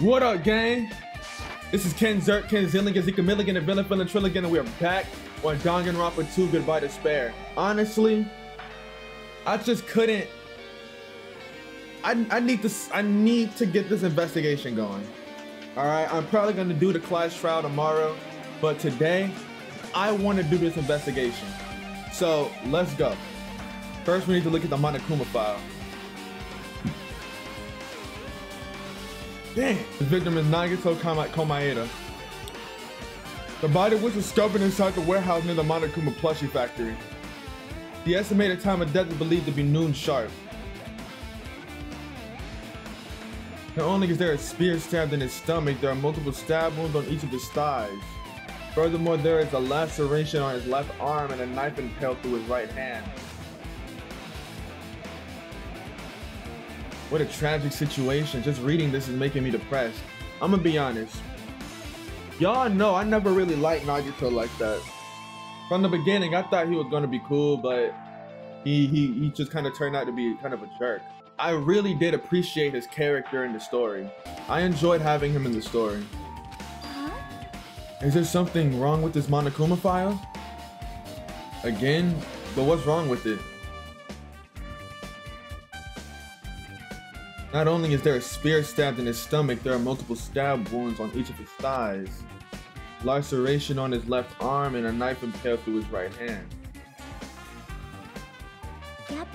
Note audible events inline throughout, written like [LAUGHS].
What up, gang? This is KenZerk, Ken Zilligan, Zika Milligan, and Villain Villain Trilligan, and we are back on Danganronpa 2 Goodbye Despair. Honestly, I just couldn't. I, I need this. I need to get this investigation going. All right, I'm probably gonna do the class trial tomorrow, but today I want to do this investigation. So let's go. First, we need to look at the Monokuma file. Dang. The victim is Nagito Komaeda. The body was discovered inside the warehouse near the Monokuma plushie factory. The estimated time of death is believed to be noon sharp. Not only is there a spear stabbed in his stomach, there are multiple stab wounds on each of his thighs. Furthermore, there is a laceration on his left arm and a knife impaled through his right hand. What a tragic situation. Just reading this is making me depressed. I'm gonna be honest. Y'all know I never really liked Nagito like that. From the beginning, I thought he was gonna be cool, but he he, he just kind of turned out to be kind of a jerk. I really did appreciate his character in the story. I enjoyed having him in the story. Is there something wrong with this Monokuma file? Again? But what's wrong with it? Not only is there a spear stabbed in his stomach, there are multiple stab wounds on each of his thighs. Laceration on his left arm and a knife impaled through his right hand. Yep.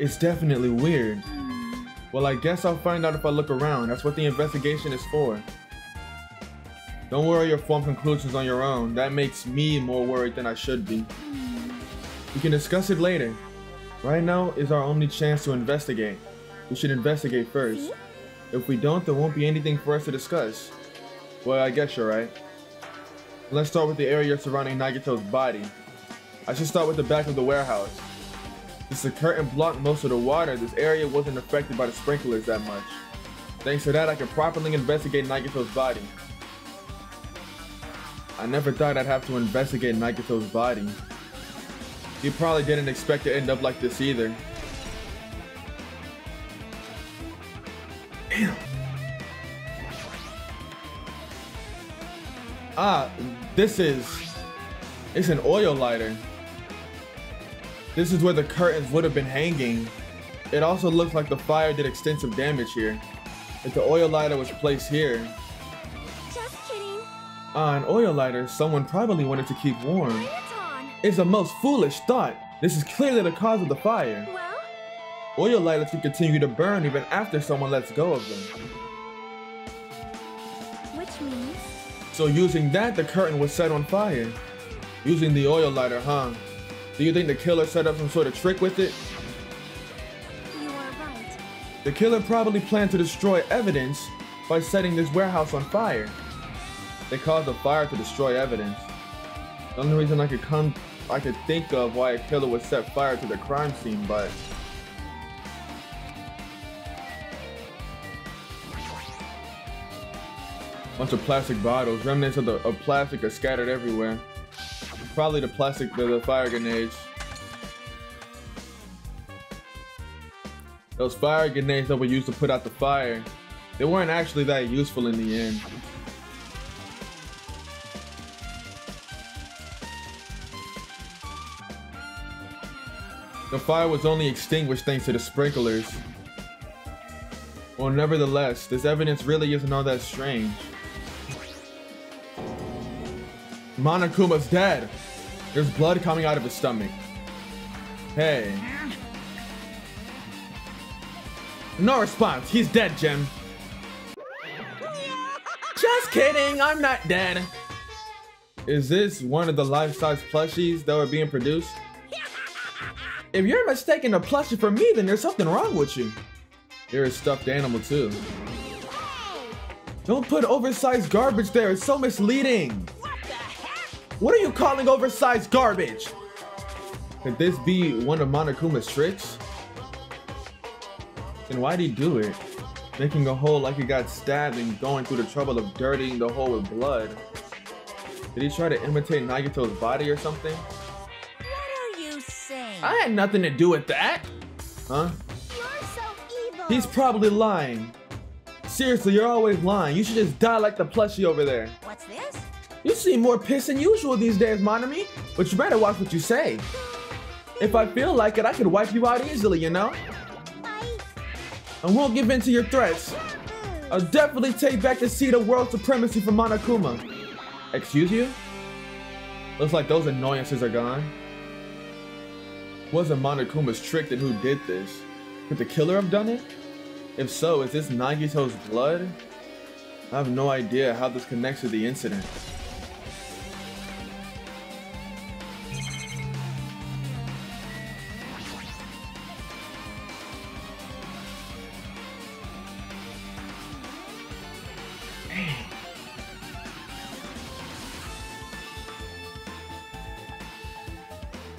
It's definitely weird. Hmm. Well, I guess I'll find out if I look around. That's what the investigation is for. Don't worry or form conclusions on your own. That makes me more worried than I should be. Hmm. We can discuss it later. Right now is our only chance to investigate. We should investigate first. If we don't, there won't be anything for us to discuss. Well, I guess you're right. Let's start with the area surrounding Nagito's body. I should start with the back of the warehouse. Since the curtain blocked most of the water, this area wasn't affected by the sprinklers that much. Thanks to that, I can properly investigate Nagito's body. I never thought I'd have to investigate Nagito's body. He probably didn't expect to end up like this either. Damn. Ah, this is... It's an oil lighter. This is where the curtains would have been hanging. It also looks like the fire did extensive damage here. If the oil lighter was placed here, Just kidding. ah, an oil lighter, someone probably wanted to keep warm. On. It's a most foolish thought. This is clearly the cause of the fire. Well, Oil lighters can continue to burn even after someone lets go of them. which means So using that, the curtain was set on fire. Using the oil lighter, huh? Do you think the killer set up some sort of trick with it? you are right. The killer probably planned to destroy evidence by setting this warehouse on fire. They caused a fire to destroy evidence. The only reason I could come I could think of why a killer would set fire to the crime scene, but bunch of plastic bottles, remnants of the of plastic are scattered everywhere. Probably the plastic, the, the fire grenades. Those fire grenades that were used to put out the fire, they weren't actually that useful in the end. The fire was only extinguished thanks to the sprinklers. Well, nevertheless, this evidence really isn't all that strange. Monokuma's dead. There's blood coming out of his stomach. Hey. No response. He's dead, Jim. Just kidding. I'm not dead. Is this one of the life-size plushies that were being produced? If you're mistaking a plushie for me, then there's something wrong with you. You're a stuffed animal too. Don't put oversized garbage there. It's so misleading. What are you calling oversized garbage? Could this be one of Monokuma's tricks? Then why'd he do it? Making a hole like he got stabbed and going through the trouble of dirtying the hole with blood. Did he try to imitate Nagito's body or something? What are you saying? I had nothing to do with that. Huh? You're so evil. He's probably lying. seriously, you're always lying. You should just die like the plushie over there. What's this? You seem more pissed than usual these days, Monomi. But you better watch what you say. If I feel like it, I could wipe you out easily, you know? And won't give in to your threats. I'll definitely take back the seat of world supremacy from Monokuma. Excuse you? Looks like those annoyances are gone. Wasn't Monokuma's trick then who did this? Could the killer have done it? If so, is this Nagito's blood? I have no idea how this connects to the incident.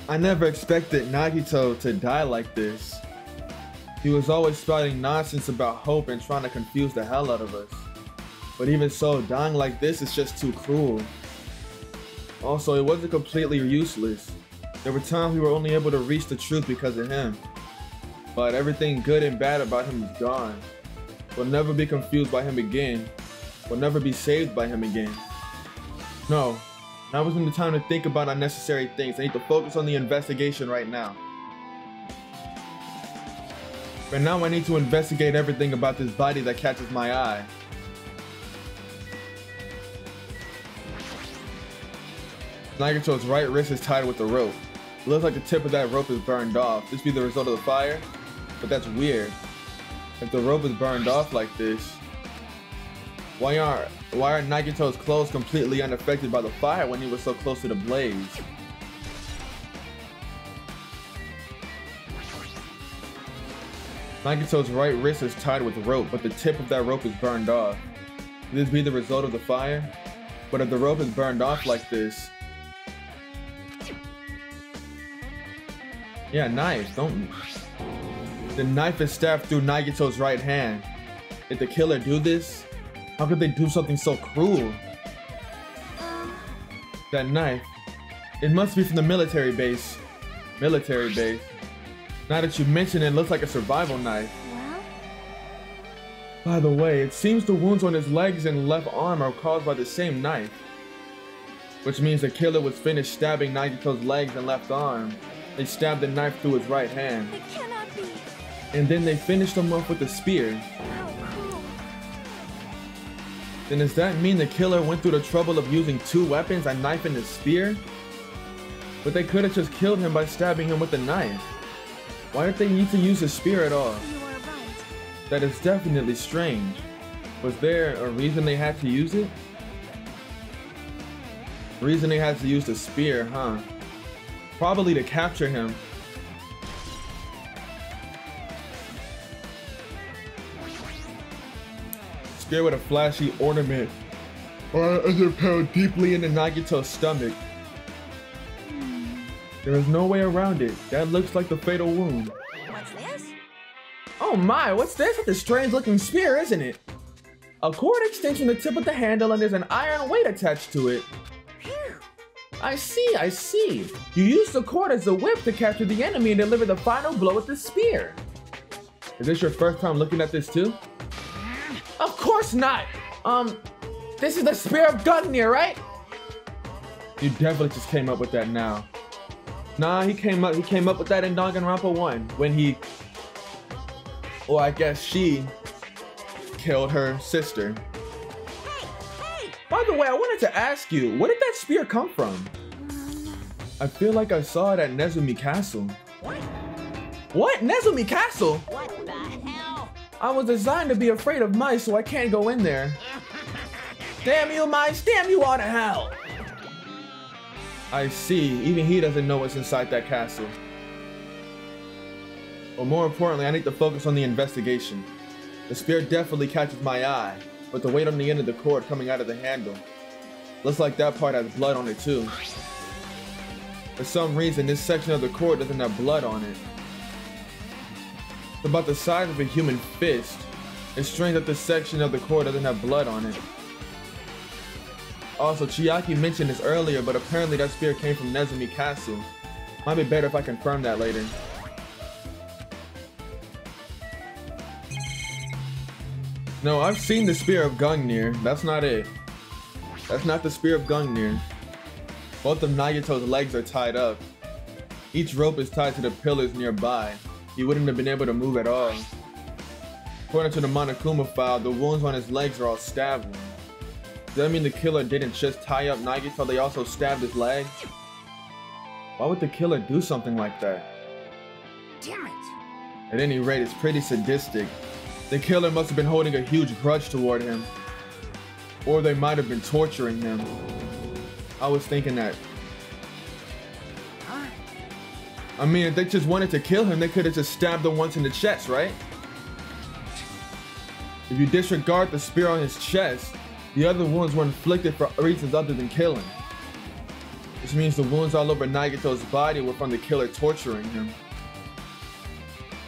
I never expected Nagito to die like this. He was always spouting nonsense about hope and trying to confuse the hell out of us. But even so, dying like this is just too cruel. Also, it wasn't completely useless. There were times we were only able to reach the truth because of him. But everything good and bad about him is gone. We'll never be confused by him again. We'll never be saved by him again. No, now isn't the time to think about unnecessary things. I need to focus on the investigation right now. But now I need to investigate everything about this body that catches my eye. Nagito's right wrist is tied with a rope. It looks like the tip of that rope is burned off. This be the result of the fire? But that's weird. If the rope is burned off like this, why aren't why are Nagito's clothes completely unaffected by the fire when he was so close to the blaze? Nagito's right wrist is tied with rope, but the tip of that rope is burned off. Could this be the result of the fire? But if the rope is burned off like this... Yeah, knife, don't... The knife is stabbed through Nagito's right hand. Did the killer do this? How could they do something so cruel? Um, That knife. It must be from the military base. Military base. Now that you mention it, it looks like a survival knife. well, By the way, it seems the wounds on his legs and left arm are caused by the same knife. Which means the killer was finished stabbing Nagito's legs and left arm. They stabbed the knife through his right hand. it cannot be. And then they finished him off with a spear. Then does that mean the killer went through the trouble of using two weapons, a knife and a spear? But they could have just killed him by stabbing him with a knife. Why did they need to use a spear at all? That is definitely strange. Was there a reason they had to use it? Reason they had to use the spear, huh? Probably to capture him. Spear with a flashy ornament. Or as it pound deeply into Nagito's stomach. There is no way around it. That looks like the fatal wound. What's this? Oh my, what's this? It's a strange looking spear, isn't it? A cord extends from the tip of the handle and there's an iron weight attached to it. I see, I see. You use the cord as a whip to capture the enemy and deliver the final blow with the spear. Is this your first time looking at this too? Of course not! Um, this is the Spear of Gungnir, right? You definitely just came up with that now. Nah, he came up he came up with that in Danganronpa 1 when he or I guess she killed her sister. Hey, hey! By the way, I wanted to ask you, where did that spear come from? I feel like I saw it at Nezumi Castle. What? What? Nezumi Castle? What the hell? I was designed to be afraid of mice, so I can't go in there. Damn you, mice! Damn you all to hell! I see. Even he doesn't know what's inside that castle. But more importantly, I need to focus on the investigation. The spear definitely catches my eye, but the weight on the end of the cord coming out of the handle. Looks like that part has blood on it too. For some reason, this section of the cord doesn't have blood on it. About the size of a human fist. It's strange that this section of the core doesn't have blood on it. Also, Chiaki mentioned this earlier, but apparently that spear came from Nezumi Castle. Might be better if I confirm that later. No, I've seen the Spear of Gungnir. That's not it. That's not the Spear of Gungnir. Both of Nagito's legs are tied up. Each rope is tied to the pillars nearby. He wouldn't have been able to move at all. According to the Monokuma file, the wounds on his legs are all stab wounds. Does that mean the killer didn't just tie up Nagito, they also stabbed his leg? Why would the killer do something like that? Damn it. At any rate, it's pretty sadistic. The killer must have been holding a huge grudge toward him. Or they might have been torturing him. I was thinking that. I mean, if they just wanted to kill him, they could have just stabbed him once in the chest, right? If you disregard the spear on his chest, the other wounds were inflicted for reasons other than killing. Which means the wounds all over Nagito's body were from the killer torturing him.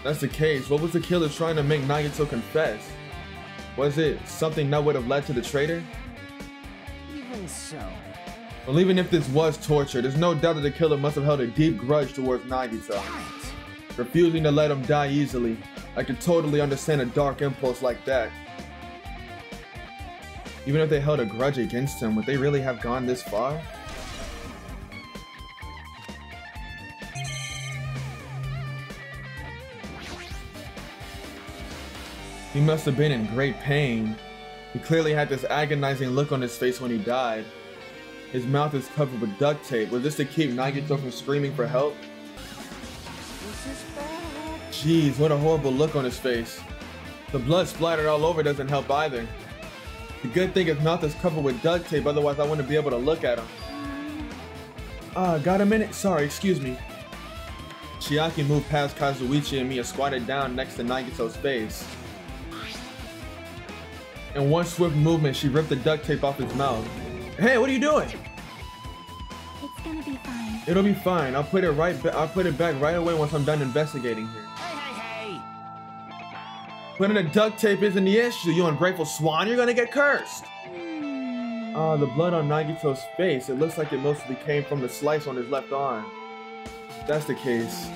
That's the case. What was the killer trying to make Nagato confess? Was it something that would have led to the traitor? Even so. Well, even if this was torture, there's no doubt that the killer must have held a deep grudge towards it. refusing to let him die easily. I can totally understand a dark impulse like that. Even if they held a grudge against him, would they really have gone this far? He must have been in great pain. He clearly had this agonizing look on his face when he died. His mouth is covered with duct tape. Was this to keep Nagito from screaming for help? Jeez, what a horrible look on his face. The blood splattered all over doesn't help either. The good thing his mouth is covered with duct tape, otherwise I wouldn't be able to look at him. Ah, got a minute? Sorry, excuse me. Chiaki moved past Kazuichi and Mia squatted down next to Nagito's face. In one swift movement, she ripped the duct tape off his mouth. Hey, what are you doing? It's gonna be fine. It'll be fine. I'll put it right. I'll put it back right away once I'm done investigating here. Hey, hey, hey. Putting the duct tape isn't the issue. You ungrateful swan. You're gonna get cursed. Hmm. Ah, the blood on Nagito's face. It looks like it mostly came from the slice on his left arm. If that's the case.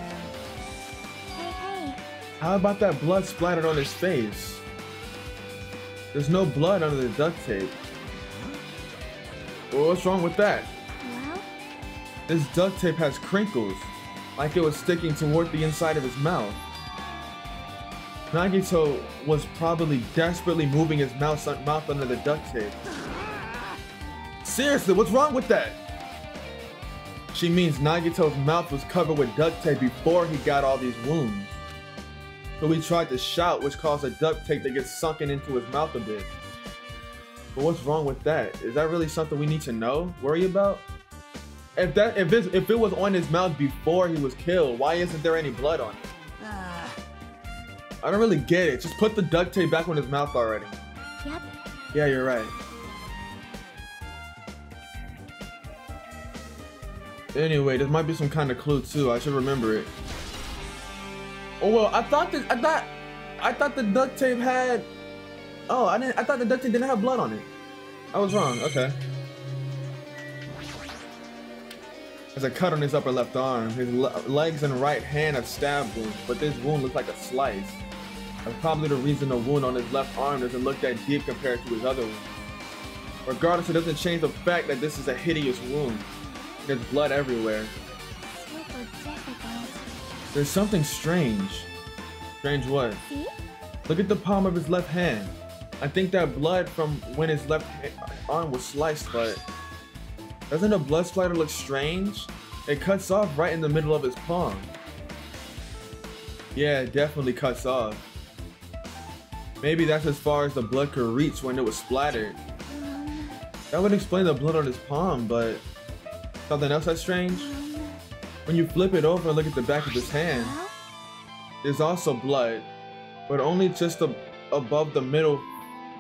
Hey, hey. How about that blood splattered on his face? There's no blood under the duct tape. Well, what's wrong with that? Well, This duct tape has crinkles, like it was sticking toward the inside of his mouth. Nagito was probably desperately moving his mouth, mouth under the duct tape. Seriously, what's wrong with that? She means Nagito's mouth was covered with duct tape before he got all these wounds. So he tried to shout, which caused the duct tape to get sunken into his mouth a bit. But what's wrong with that? Is that really something we need to know, worry about? If that if this if it was on his mouth before he was killed, why isn't there any blood on it? Uh, I don't really get it. Just put the duct tape back on his mouth already. yep. Yeah, you're right. Anyway, this might be some kind of clue too. I should remember it. Oh well, I thought that I thought I thought the duct tape had. Oh, I didn't. I thought the duct tape didn't have blood on it. I was wrong. Okay. There's a cut on his upper left arm. His le- legs and right hand have stab wounds, but this wound looks like a slice. That's probably the reason the wound on his left arm doesn't look that deep compared to his other wounds. Regardless, it doesn't change the fact that this is a hideous wound. There's blood everywhere. There's something strange. Strange what? Look at the palm of his left hand. I think that blood from when his left arm was sliced, but doesn't the blood splatter look strange? It cuts off right in the middle of his palm. Yeah, it definitely cuts off. Maybe that's as far as the blood could reach when it was splattered. That would explain the blood on his palm, but something else that's strange? When you flip it over and look at the back of his hand, there's also blood, but only just above the middle,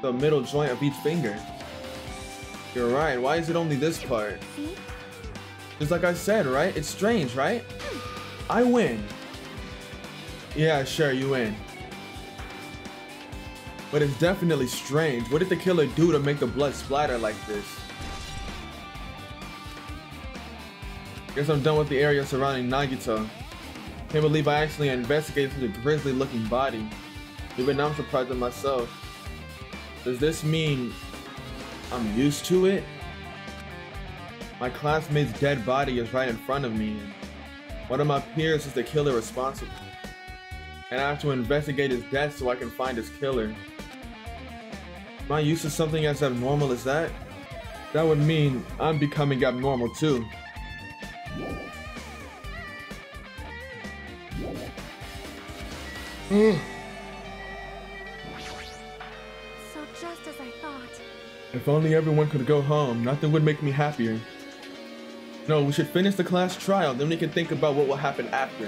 the middle joint of each finger. You're right. Why is it only this part? Just like I said, right? It's strange, right? I win. Yeah, sure, you win. But it's definitely strange. What did the killer do to make the blood splatter like this? Guess I'm done with the area surrounding Nagito. Can't believe I actually investigated a grisly looking body. Even now I'm surprised at myself. Does this mean I'm used to it? My classmate's dead body is right in front of me, one of my peers is the killer responsible. And I have to investigate his death so I can find his killer. Am I used to something as abnormal as that? That would mean I'm becoming abnormal too. Ugh. If only everyone could go home, nothing would make me happier. No, we should finish the class trial, then we can think about what will happen after.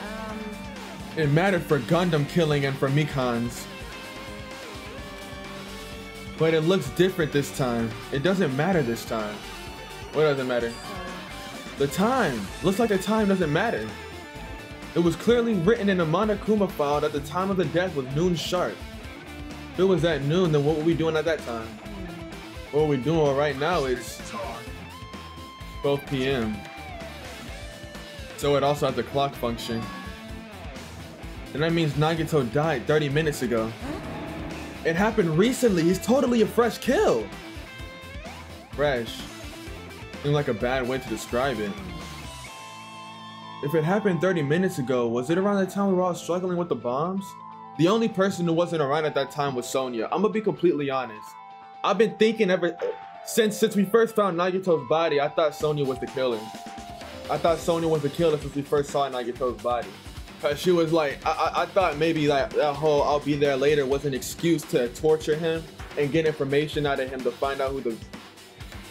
Um, It mattered for Gundam killing and for Mikans. But it looks different this time. It doesn't matter this time. What doesn't matter? The time. Looks like the time doesn't matter. It was clearly written in the Monokuma file that the time of the death was noon sharp. If it was at noon, then what were we doing at that time? What we're doing right now is 12 p.m. So it also has the clock function. And that means Nagito died 30 minutes ago. It happened recently. He's totally a fresh kill. Fresh. Seems like a bad way to describe it. If it happened 30 minutes ago, was it around the time we were all struggling with the bombs? The only person who wasn't around at that time was Sonia. I'm gonna be completely honest. I've been thinking ever since since we first found Nagito's body, I thought Sonia was the killer. I thought Sonia was the killer since we first saw Nagito's body. Cause she was like, I, I, I thought maybe that that whole "I'll be there later" was an excuse to torture him and get information out of him to find out who the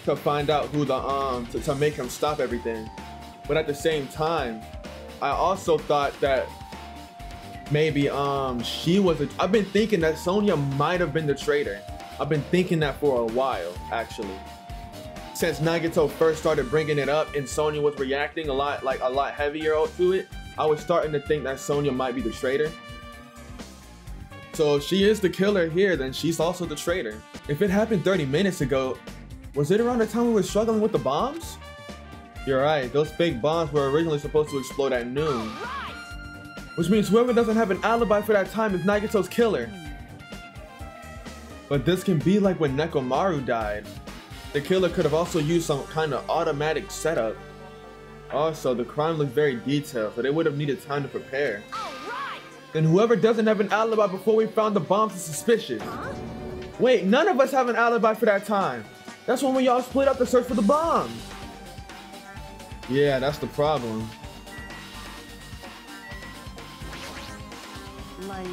to find out who the um to, to make him stop everything. But at the same time, I also thought that maybe um she was a, I've been thinking that Sonia might have been the traitor. I've been thinking that for a while actually. Since Nagito first started bringing it up and Sonia was reacting a lot like a lot heavier to it, I was starting to think that Sonia might be the traitor. So if she is the killer here, then she's also the traitor. If it happened 30 minutes ago, was it around the time we were struggling with the bombs? You're right, those fake bombs were originally supposed to explode at noon. Which means whoever doesn't have an alibi for that time is Nagito's killer. But this can be like when Nekomaru died. The killer could have also used some kind of automatic setup. Also, the crime looked very detailed, so they would have needed time to prepare. Then whoever doesn't have an alibi before we found the bombs is suspicious. Wait, none of us have an alibi for that time. That's when we all split up to search for the bombs. Yeah, that's the problem. like,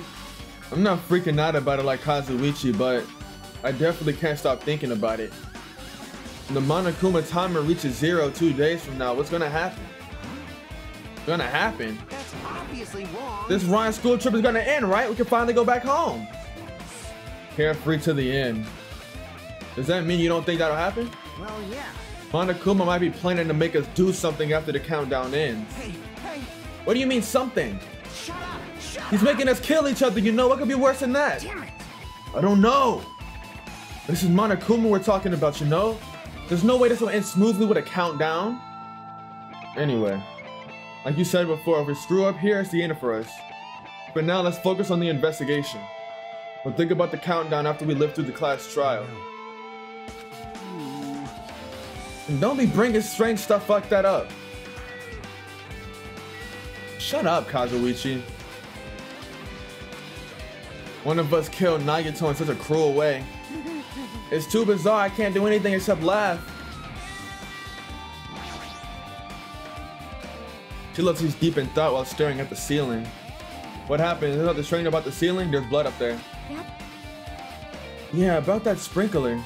I'm not freaking out about it like Kazuichi, but I definitely can't stop thinking about it. When the Monokuma timer reaches zero two days from now, what's gonna happen? It's gonna happen. that's obviously wrong. This Ryan school trip is gonna end, right? We can finally go back home. Carefree to the end. Does that mean you don't think that'll happen? well, yeah. Monokuma might be planning to make us do something after the countdown ends. Hey, hey, What do you mean something? shut up, shut He's making us kill each other, you know? What could be worse than that? I don't know. This is Monokuma we're talking about, you know? There's no way this will end smoothly with a countdown. Anyway, like you said before, if we screw up here, it's the end for us. But now let's focus on the investigation. We'll think about the countdown after we live through the class trial. Don't be bringing strange stuff like that up. Shut up, Kazuichi. One of us killed Nagito in such a cruel way. [LAUGHS] It's too bizarre, I can't do anything except laugh. She looks he's deep in thought while staring at the ceiling. What happened? Is that the strain about the ceiling? There's blood up there. Yep. Yeah, about that sprinkler.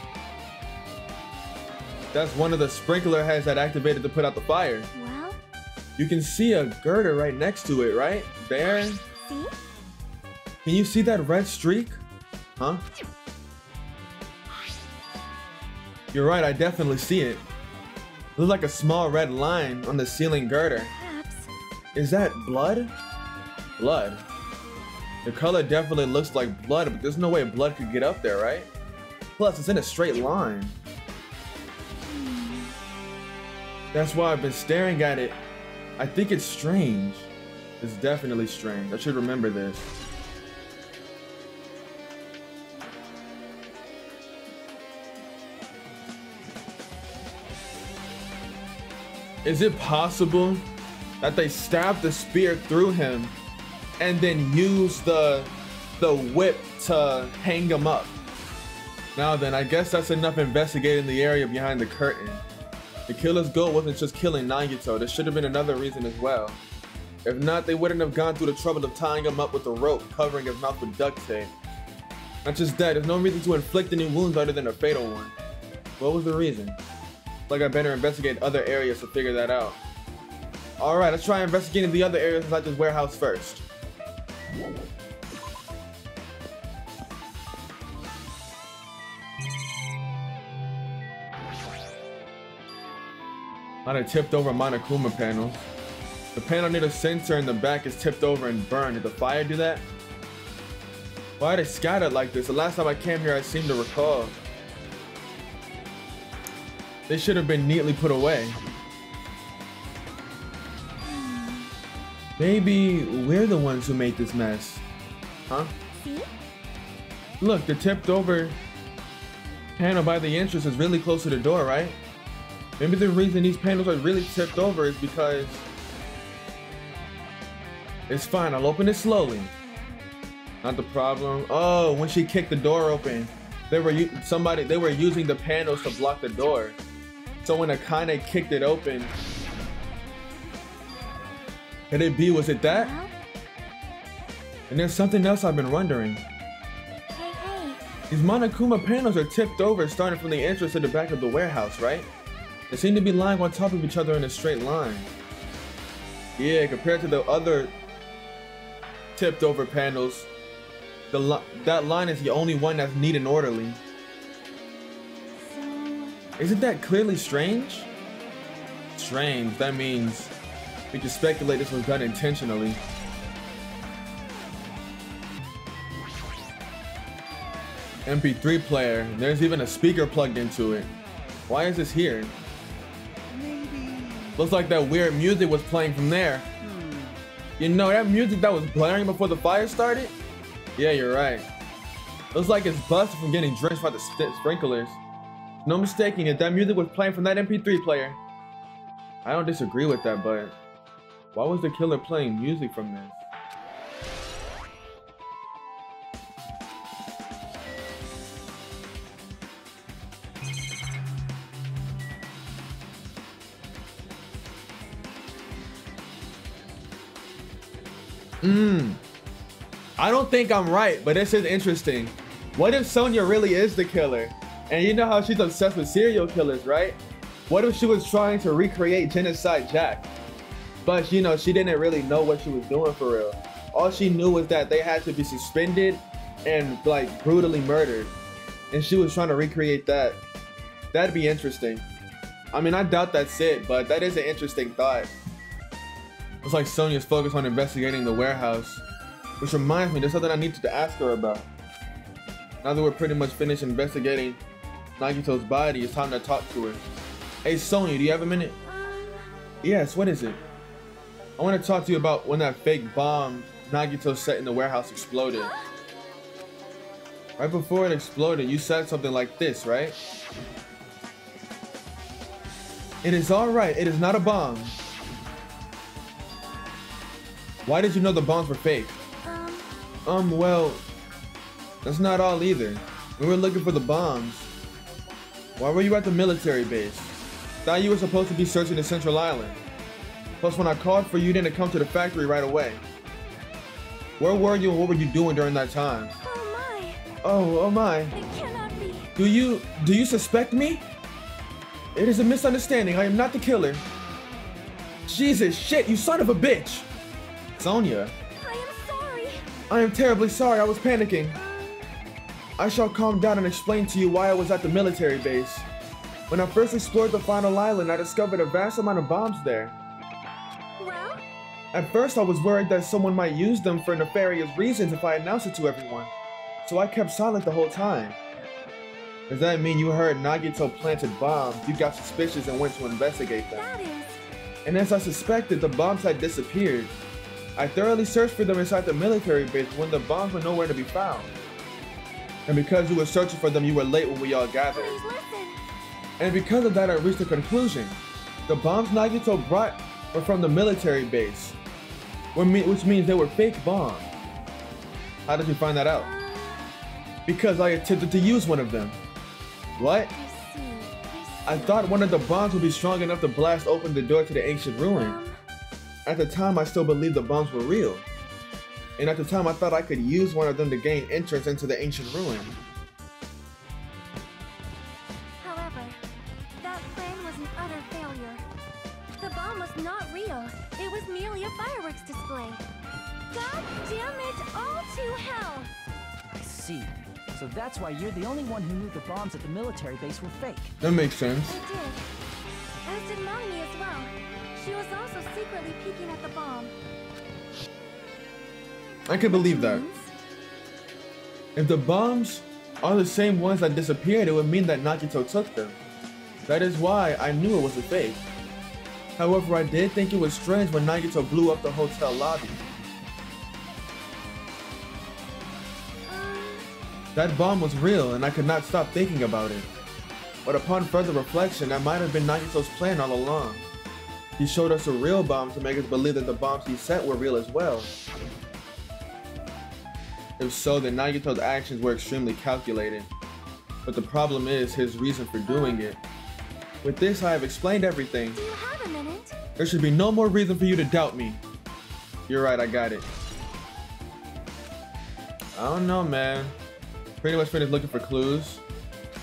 That's one of the sprinkler heads that activated to put out the fire. Well, You can see a girder right next to it, right? There. see? Can you see that red streak? Huh? You're right, I definitely see it. Looks like a small red line on the ceiling girder. Perhaps. Is that blood? Blood. The color definitely looks like blood, but there's no way blood could get up there, right? Plus, it's in a straight line. That's why I've been staring at it. I think it's strange. It's definitely strange. I should remember this. Is it possible that they stabbed the spear through him and then used the the whip to hang him up? Now then, I guess that's enough investigating the area behind the curtain. The killer's goal wasn't just killing Nagito, there should have been another reason as well. If not, they wouldn't have gone through the trouble of tying him up with a rope, covering his mouth with duct tape. Not just that, there's no reason to inflict any wounds other than a fatal one. What was the reason? Like I better investigate other areas to figure that out. Alright, let's try investigating the other areas inside this warehouse first. Might have tipped over Monokuma panels. The panel near the sensor in the back is tipped over and burned. Did the fire do that? Why are they scattered like this? The last time I came here, I seem to recall. They should have been neatly put away. Maybe we're the ones who made this mess. Huh? Look, the tipped over panel by the entrance is really close to the door, right? Maybe the reason these panels are really tipped over is because it's fine. I'll open it slowly. Not the problem. Oh, when she kicked the door open, they were somebody they were using the panels to block the door. So when Akane kicked it open, could it be? Was it that? And there's something else I've been wondering. These Monokuma panels are tipped over, starting from the entrance to the back of the warehouse, right? They seem to be lying on top of each other in a straight line. Yeah, compared to the other tipped over panels, the li- that line is the only one that's neat and orderly. Isn't that clearly strange? Strange. That means we can speculate this was done intentionally. MP3 player. There's even a speaker plugged into it. Why is this here? Looks like that weird music was playing from there. Hmm. You know that music that was blaring before the fire started? Yeah, you're right. Looks like it's busted from getting drenched by the st- sprinklers. No mistaking it, that music was playing from that MP3 player. I don't disagree with that, but why was the killer playing music from this? Mmm. I don't think I'm right, but this is interesting. What if Sonia really is the killer? And you know how she's obsessed with serial killers, right? What if she was trying to recreate Genocide Jack? But you know, she didn't really know what she was doing for real. All she knew was that they had to be suspended and like brutally murdered. And she was trying to recreate that. That'd be interesting. I mean, I doubt that's it, but that is an interesting thought. Looks like Sonia's focused on investigating the warehouse. Which reminds me, there's something I need to ask her about. Now that we're pretty much finished investigating Nagito's body, it's time to talk to her. Hey Sonya, do you have a minute? Um, Yes, what is it? I want to talk to you about when that fake bomb Nagito set in the warehouse exploded. Right before it exploded, you said something like this, right? It is alright, it is not a bomb. Why did you know the bombs were fake? um, Um, well, that's not all either. We were looking for the bombs. Why were you at the military base? Thought you were supposed to be searching the Central Island. Plus, when I called for you, you didn't come to the factory right away. Where were you and what were you doing during that time? oh my. Oh, oh my. It cannot be. Do you, do you suspect me? It is a misunderstanding. I am not the killer. Jesus, shit, you son of a bitch. Sonia, I am sorry. I am terribly sorry. I was panicking. Um, I shall calm down and explain to you why I was at the military base. When I first explored the final island, I discovered a vast amount of bombs there. well, At first, I was worried that someone might use them for nefarious reasons if I announced it to everyone, so I kept silent the whole time. Does that mean you heard Nagito planted bombs, you got suspicious and went to investigate them? that is. And as I suspected, the bombs had disappeared. I thoroughly searched for them inside the military base when the bombs were nowhere to be found. And because you were searching for them, you were late when we all gathered. And because of that, I reached a conclusion. The bombs Nagito brought were from the military base, which means they were fake bombs. How did you find that out? Because I attempted to use one of them. What? I see. I I thought one of the bombs would be strong enough to blast open the door to the ancient ruin. At the time, I still believed the bombs were real. And at the time, I thought I could use one of them to gain entrance into the ancient ruin. however, that plan was an utter failure. The bomb was not real. It was merely a fireworks display. God damn it! All to hell! I see. So that's why you're the only one who knew the bombs at the military base were fake. That makes sense. I did. As did Mommy as well. She was also secretly peeking at the bomb. I can believe that. If the bombs are the same ones that disappeared, it would mean that Nagito took them. That is why I knew it was a fake. However, I did think it was strange when Nagito blew up the hotel lobby. Um, That bomb was real, and I could not stop thinking about it. But upon further reflection, that might have been Nagito's plan all along. He showed us a real bomb to make us believe that the bombs he sent were real as well. If so, then Nagito's actions were extremely calculated. But the problem is his reason for doing it. With this, I have explained everything. do you have a minute? There should be no more reason for you to doubt me. You're right, I got it. I don't know, man. Pretty much finished looking for clues.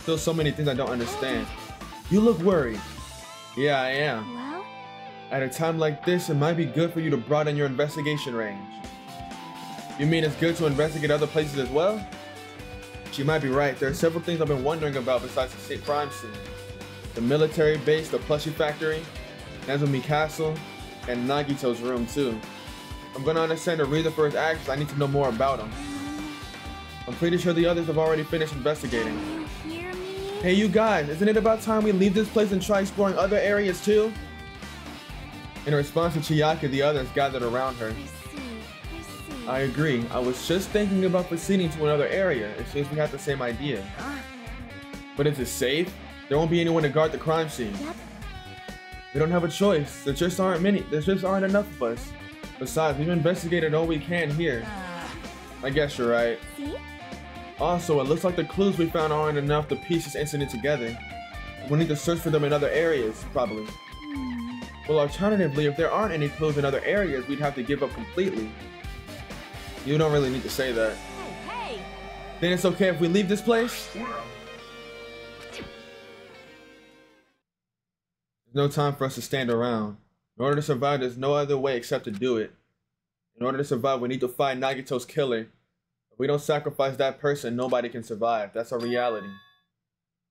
Still so many things I don't understand. You look worried. Yeah, I am. At a time like this, it might be good for you to broaden your investigation range. You mean it's good to investigate other places as well? She might be right. There are several things I've been wondering about besides the state crime scene. The military base, the plushie factory, Nezumi Castle, and Nagito's room too. I'm gonna understand the reason for his actions. I need to know more about him. I'm pretty sure the others have already finished investigating. can you hear me? Hey, you guys, isn't it about time we leave this place and try exploring other areas too? In response to Chiaki, the others gathered around her. I see. I see. I agree. I was just thinking about proceeding to another area. It seems we have the same idea. But is it safe? There won't be anyone to guard the crime scene. We don't have a choice. There just aren't many. There just aren't enough of us. Besides, we've investigated all we can here. Uh. I guess you're right. Also, it looks like the clues we found aren't enough to piece this incident together. We need to search for them in other areas, probably. Well, alternatively, if there aren't any clues in other areas, we'd have to give up completely. You don't really need to say that. Hey, hey! Then it's okay if we leave this place? There's no time for us to stand around. In order to survive, there's no other way except to do it. In order to survive, we need to find Nagito's killer. If we don't sacrifice that person, nobody can survive. That's our reality.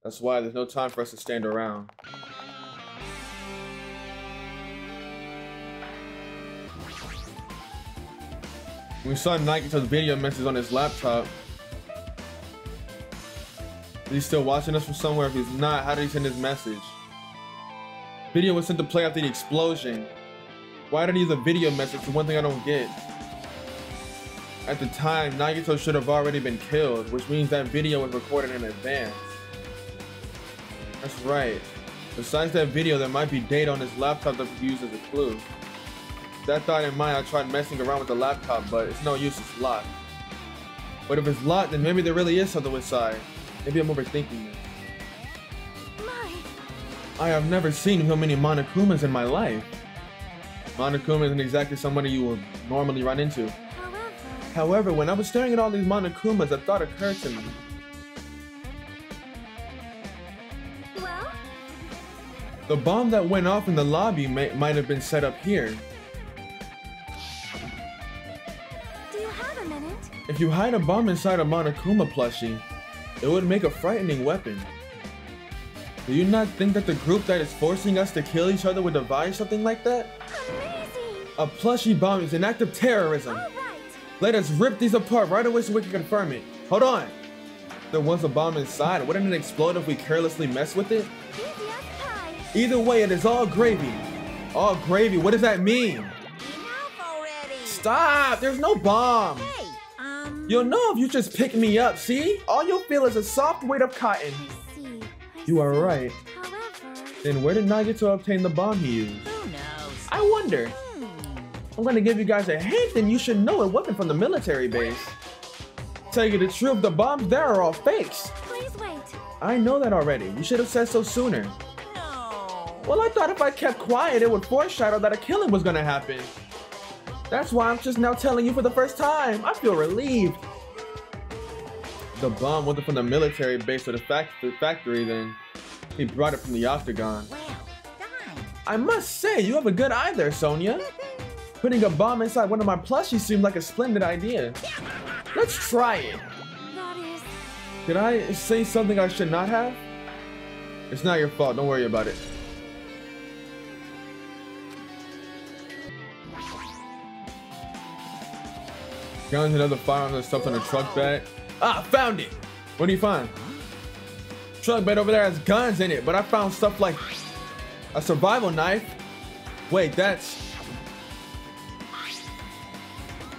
That's why there's no time for us to stand around. We saw Nagito's video message on his laptop. Is he still watching us from somewhere? If he's not, how did he send his message? Video was sent to play after the explosion. Why did he use a video message? The one thing I don't get. At the time, Nagito should have already been killed, which means that video was recorded in advance. That's right. Besides that video, there might be data on his laptop that could be used as a clue. That thought in mind, I tried messing around with the laptop, but it's no use, it's locked. But if it's locked, then maybe there really is something inside. Maybe I'm overthinking this. My! I have never seen so many Monokumas in my life. Monokuma isn't exactly somebody you would normally run into. However, However, when I was staring at all these Monokumas, a thought occurred to me. well, The bomb that went off in the lobby may, might have been set up here. If you hide a bomb inside a Monokuma plushie, it would make a frightening weapon. Do you not think that the group that is forcing us to kill each other would devise something like that? Amazing! A plushie bomb is an act of terrorism. All right. Let us rip these apart right away so we can confirm it. Hold on. There was a bomb inside. Wouldn't it explode if we carelessly mess with it? Easy as pie. Either way, it is all gravy. All gravy. What does that mean? Enough already. stop. There's no bomb. You'll know if you just pick me up, see? All you'll feel is a soft weight of cotton. I see. I You are see. right. However, Then where did Nagito obtain the bomb he used? Who knows? I wonder. Hmm. I'm gonna give you guys a hint and you should know it wasn't from the military base. Tell you the truth, the bombs there are all fakes. please wait. I know that already. You should have said so sooner. No. Well, I thought if I kept quiet, it would foreshadow that a killing was gonna happen. That's why I'm just now telling you for the first time. I feel relieved. The bomb wasn't from the military base or the, fact- the factory, then he brought it from the octagon. Well done. I must say, you have a good eye there, Sonia. Putting a bomb inside one of my plushies seemed like a splendid idea. Let's try it. Did I say something I should not have? It's not your fault. Don't worry about it. Found another firearm and stuff on the truck bed. Ah, found it. What do you find? Truck bed over there has guns in it, but I found stuff like a survival knife. Wait, that's.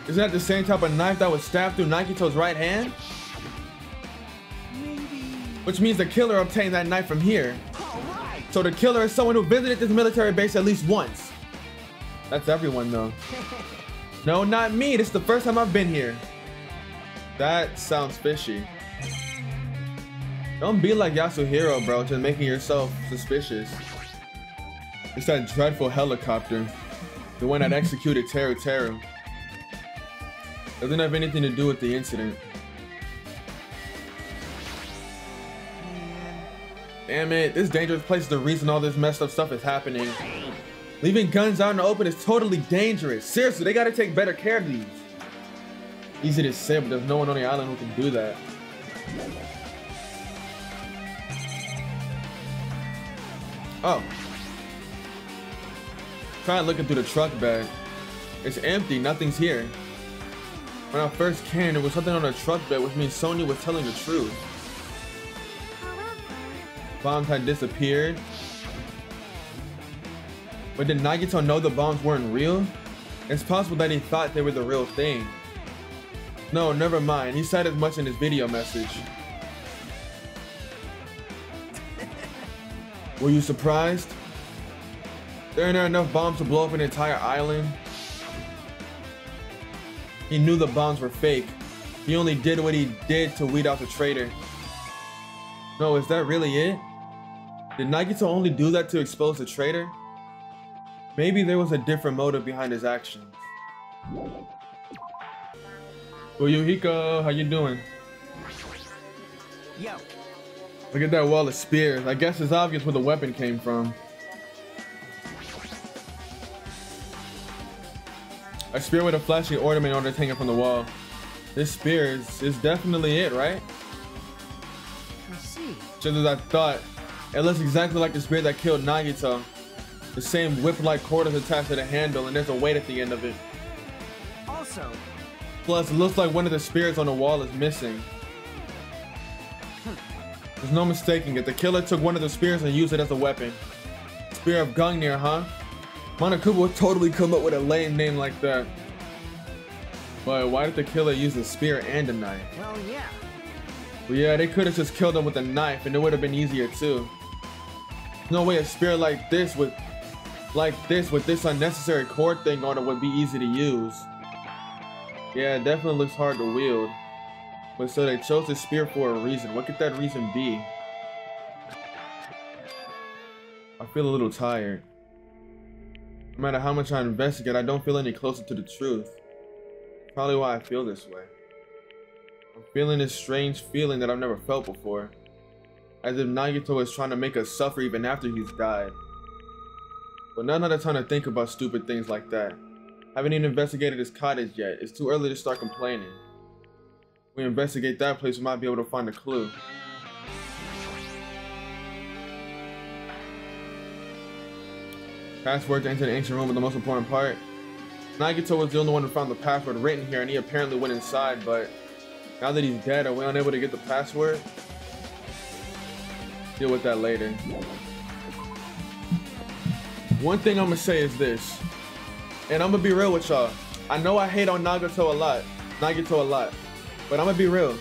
Isn't that the same type of knife that was stabbed through Nagito's right hand? Which means the killer obtained that knife from here. So the killer is someone who visited this military base at least once. That's everyone though. No, not me. This is the first time I've been here. That sounds fishy. Don't be like Yasuhiro, bro, just making yourself suspicious. It's that dreadful helicopter. The one that executed Teru Teru. Doesn't have anything to do with the incident. Damn it, this dangerous place is the reason all this messed up stuff is happening. Leaving guns out in the open is totally dangerous. Seriously, they gotta take better care of these. Easy to say, but there's no one on the island who can do that. Oh. Try looking through the truck bed. It's empty, nothing's here. When I first came, there was something on the truck bed, which means Sonia was telling the truth. Bombs had disappeared. But did Nagito know the bombs weren't real? It's possible that he thought they were the real thing. No, never mind. He said as much in his video message. [LAUGHS] Were you surprised? There aren't enough bombs to blow up an entire island. He knew the bombs were fake. He only did what he did to weed out the traitor. No, is that really it? Did Nagito only do that to expose the traitor? Maybe there was a different motive behind his actions. Fuyuhiko, how you doing? Yo, Look at that wall of spears. I guess it's obvious where the weapon came from. A spear with a flashing ornament on it hanging from the wall. This spear is, is definitely it, right? I see. Just as I thought, it looks exactly like the spear that killed Nagito. The same whip-like cord is attached to the handle, and there's a weight at the end of it. Also, Plus, it looks like one of the spears on the wall is missing. There's no mistaking it. The killer took one of the spears and used it as a weapon. Spear of Gungnir, huh? Monokuma would totally come up with a lame name like that. But why did the killer use a spear and a knife? well, yeah. Well, yeah, they could have just killed him with a knife, and it would have been easier too. No way a spear like this with, like this with this unnecessary cord thing on it would be easy to use. Yeah, it definitely looks hard to wield. But so they chose the spear for a reason. What could that reason be? I feel a little tired. No matter how much I investigate, I don't feel any closer to the truth. Probably why I feel this way. I'm feeling this strange feeling that I've never felt before. As if Nagito is trying to make us suffer even after he's died. But none of the time to think about stupid things like that. Haven't even investigated his cottage yet. It's too early to start complaining. If we investigate that place, we might be able to find a clue. Password to enter the ancient room was the most important part. Nagito was the only one who found the password written here, and he apparently went inside, but now that he's dead, are we unable to get the password? Deal with that later. One thing I'm gonna say is this, and I'm gonna be real with y'all. I know I hate on Nagito a lot, Nagito a lot, but I'm gonna be real.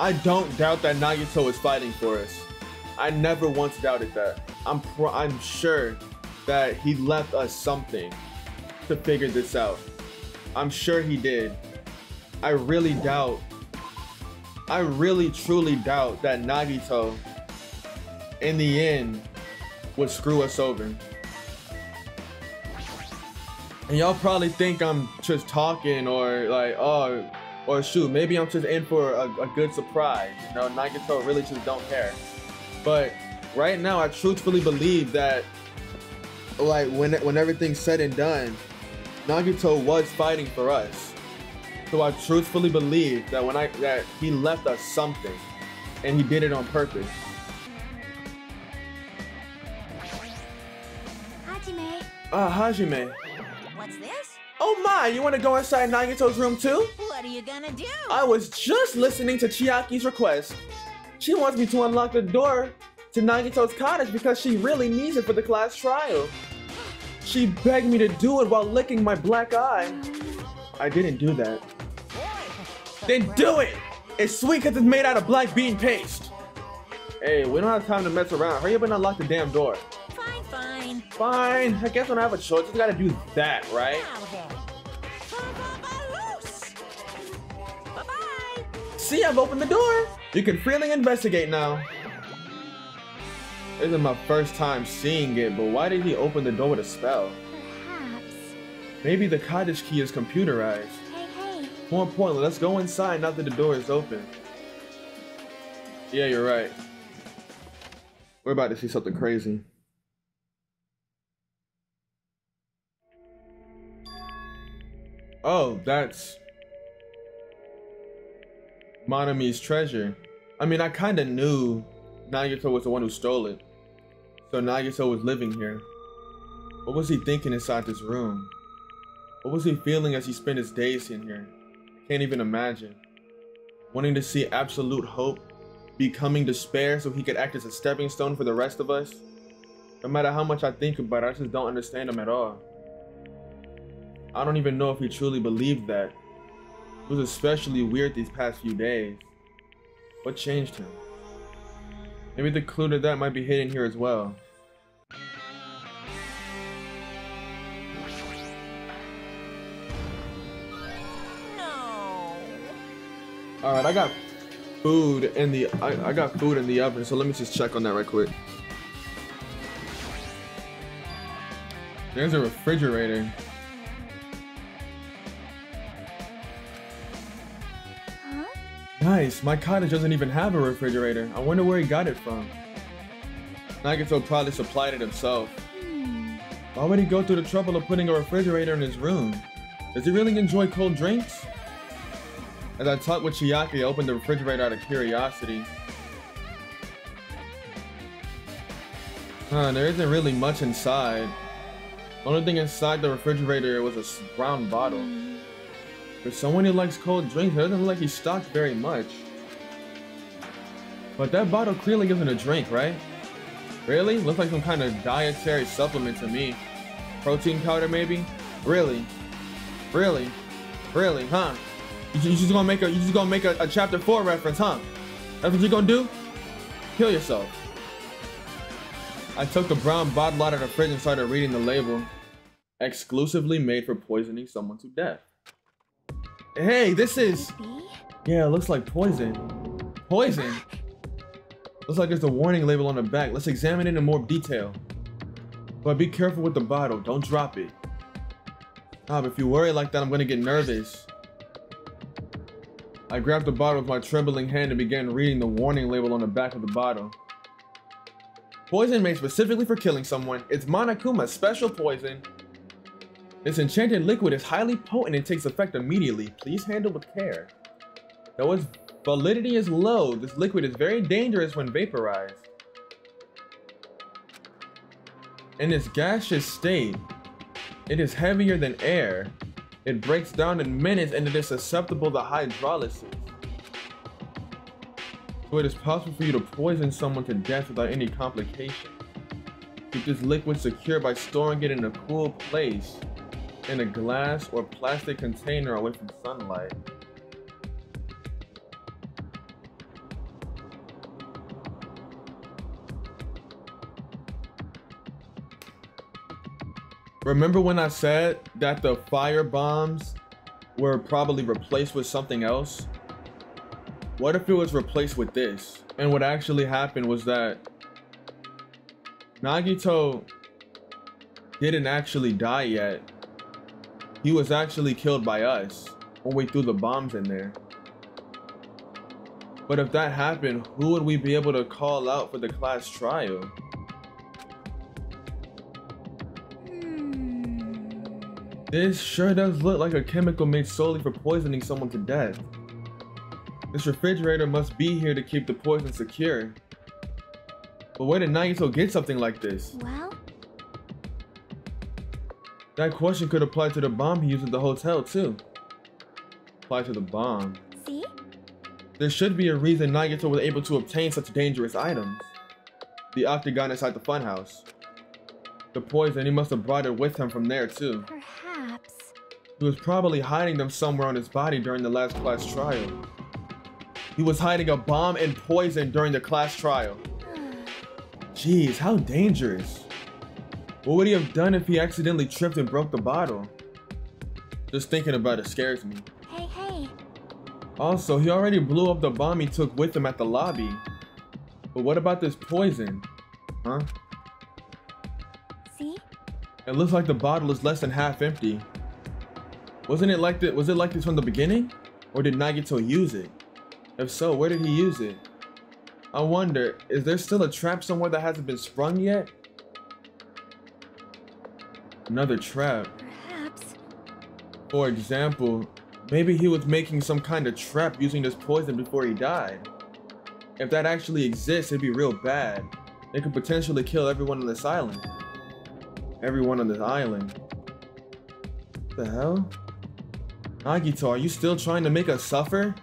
I don't doubt that Nagito is fighting for us. I never once doubted that. I'm I'm sure that he left us something to figure this out. I'm sure he did. I really doubt. I really truly doubt that Nagito in the end would screw us over. And y'all probably think I'm just talking or like, oh, or shoot, maybe I'm just in for a, a good surprise. You know, Nagito really just don't care. But right now, I truthfully believe that, like, when when everything's said and done, Nagito was fighting for us. So I truthfully believe that when I that he left us something, and he did it on purpose. Ah, Hajime. What's this? Oh my, you want to go inside Nagito's room too? What are you gonna do? I was just listening to Chiaki's request. She wants me to unlock the door to Nagito's cottage because she really needs it for the class trial. She begged me to do it while licking my black eye. I didn't do that. Then do it! It's sweet because it's made out of black bean paste. Hey, we don't have time to mess around. Hurry up and unlock the damn door. Fine, fine. I guess when I have a choice. Just gotta do that, right? See, I've opened the door. You can freely investigate now. This is my first time seeing it, but why did he open the door with a spell? perhaps. Maybe the cottage key is computerized. Hey, hey. More importantly, let's go inside now that the door is open. Yeah, you're right. We're about to see something crazy. Oh, that's Monomi's treasure. I mean, I kind of knew Nagito was the one who stole it. So Nagito was living here. What was he thinking inside this room? What was he feeling as he spent his days in here? I can't even imagine. Wanting to see absolute hope, becoming despair so he could act as a stepping stone for the rest of us? No matter how much I think about it, I just don't understand him at all. I don't even know if he truly believed that. It was especially weird these past few days. What changed him? Maybe the clue to that might be hidden here as well. No. All right, I got food in the I, I got food in the oven, so let me just check on that right quick. There's a refrigerator. Nice. My cottage doesn't even have a refrigerator. I wonder where he got it from. Nagito probably supplied it himself. Hmm. Why would he go through the trouble of putting a refrigerator in his room? Does he really enjoy cold drinks? As I talked with Chiaki, I opened the refrigerator out of curiosity. Huh, there isn't really much inside. The only thing inside the refrigerator was a brown bottle. For someone who likes cold drinks, it doesn't look like he stocked very much. But that bottle clearly isn't a drink, right? Really? Looks like some kind of dietary supplement to me. Protein powder, maybe? Really? Really? Really? Huh? You, you just gonna make a you just gonna make a, a chapter four reference, huh? That's what you gonna do? Kill yourself. I took the brown bottle out of the fridge and started reading the label. Exclusively made for poisoning someone to death. Hey, this is yeah, it looks like poison. Poison. Looks like there's a warning label on the back. Let's examine it in more detail. But be careful with the bottle. Don't drop it. Ah, but if you worry like that, I'm gonna get nervous. I grabbed the bottle with my trembling hand and began reading the warning label on the back of the bottle. Poison made specifically for killing someone. It's Monokuma special poison. This enchanted liquid is highly potent and takes effect immediately. Please handle with care. Though its validity is low, this liquid is very dangerous when vaporized. In its gaseous state, it is heavier than air. It breaks down in minutes and it is susceptible to hydrolysis. So it is possible for you to poison someone to death without any complication. Keep this liquid secure by storing it in a cool place. In a glass or plastic container away from sunlight. Remember when I said that the fire bombs were probably replaced with something else? What if it was replaced with this? And what actually happened was that Nagito didn't actually die yet. He was actually killed by us when we threw the bombs in there. But if that happened, who would we be able to call out for the class trial? Hmm. This sure does look like a chemical made solely for poisoning someone to death. This refrigerator must be here to keep the poison secure. But where did Nagito get something like this? Well, That question could apply to the bomb he used at the hotel too. Apply to the bomb. see? There should be a reason Nagito was able to obtain such dangerous items. The octagon inside the funhouse. The poison, he must have brought it with him from there too. Perhaps. He was probably hiding them somewhere on his body during the last class trial. He was hiding a bomb and poison during the class trial. [SIGHS] Jeez, how dangerous. What would he have done if he accidentally tripped and broke the bottle? Just thinking about it scares me. hey, hey. Also, he already blew up the bomb he took with him at the lobby. But what about this poison? Huh? See? It looks like the bottle is less than half empty. Wasn't it like that? Was it like this from the beginning? Or did Nagito use it? If so, where did he use it? I wonder, is there still a trap somewhere that hasn't been sprung yet? Another trap. Perhaps. For example, maybe he was making some kind of trap using this poison before he died. If that actually exists, it'd be real bad. It could potentially kill everyone on this island. Everyone on this island. What the hell? Nagito, are you still trying to make us suffer?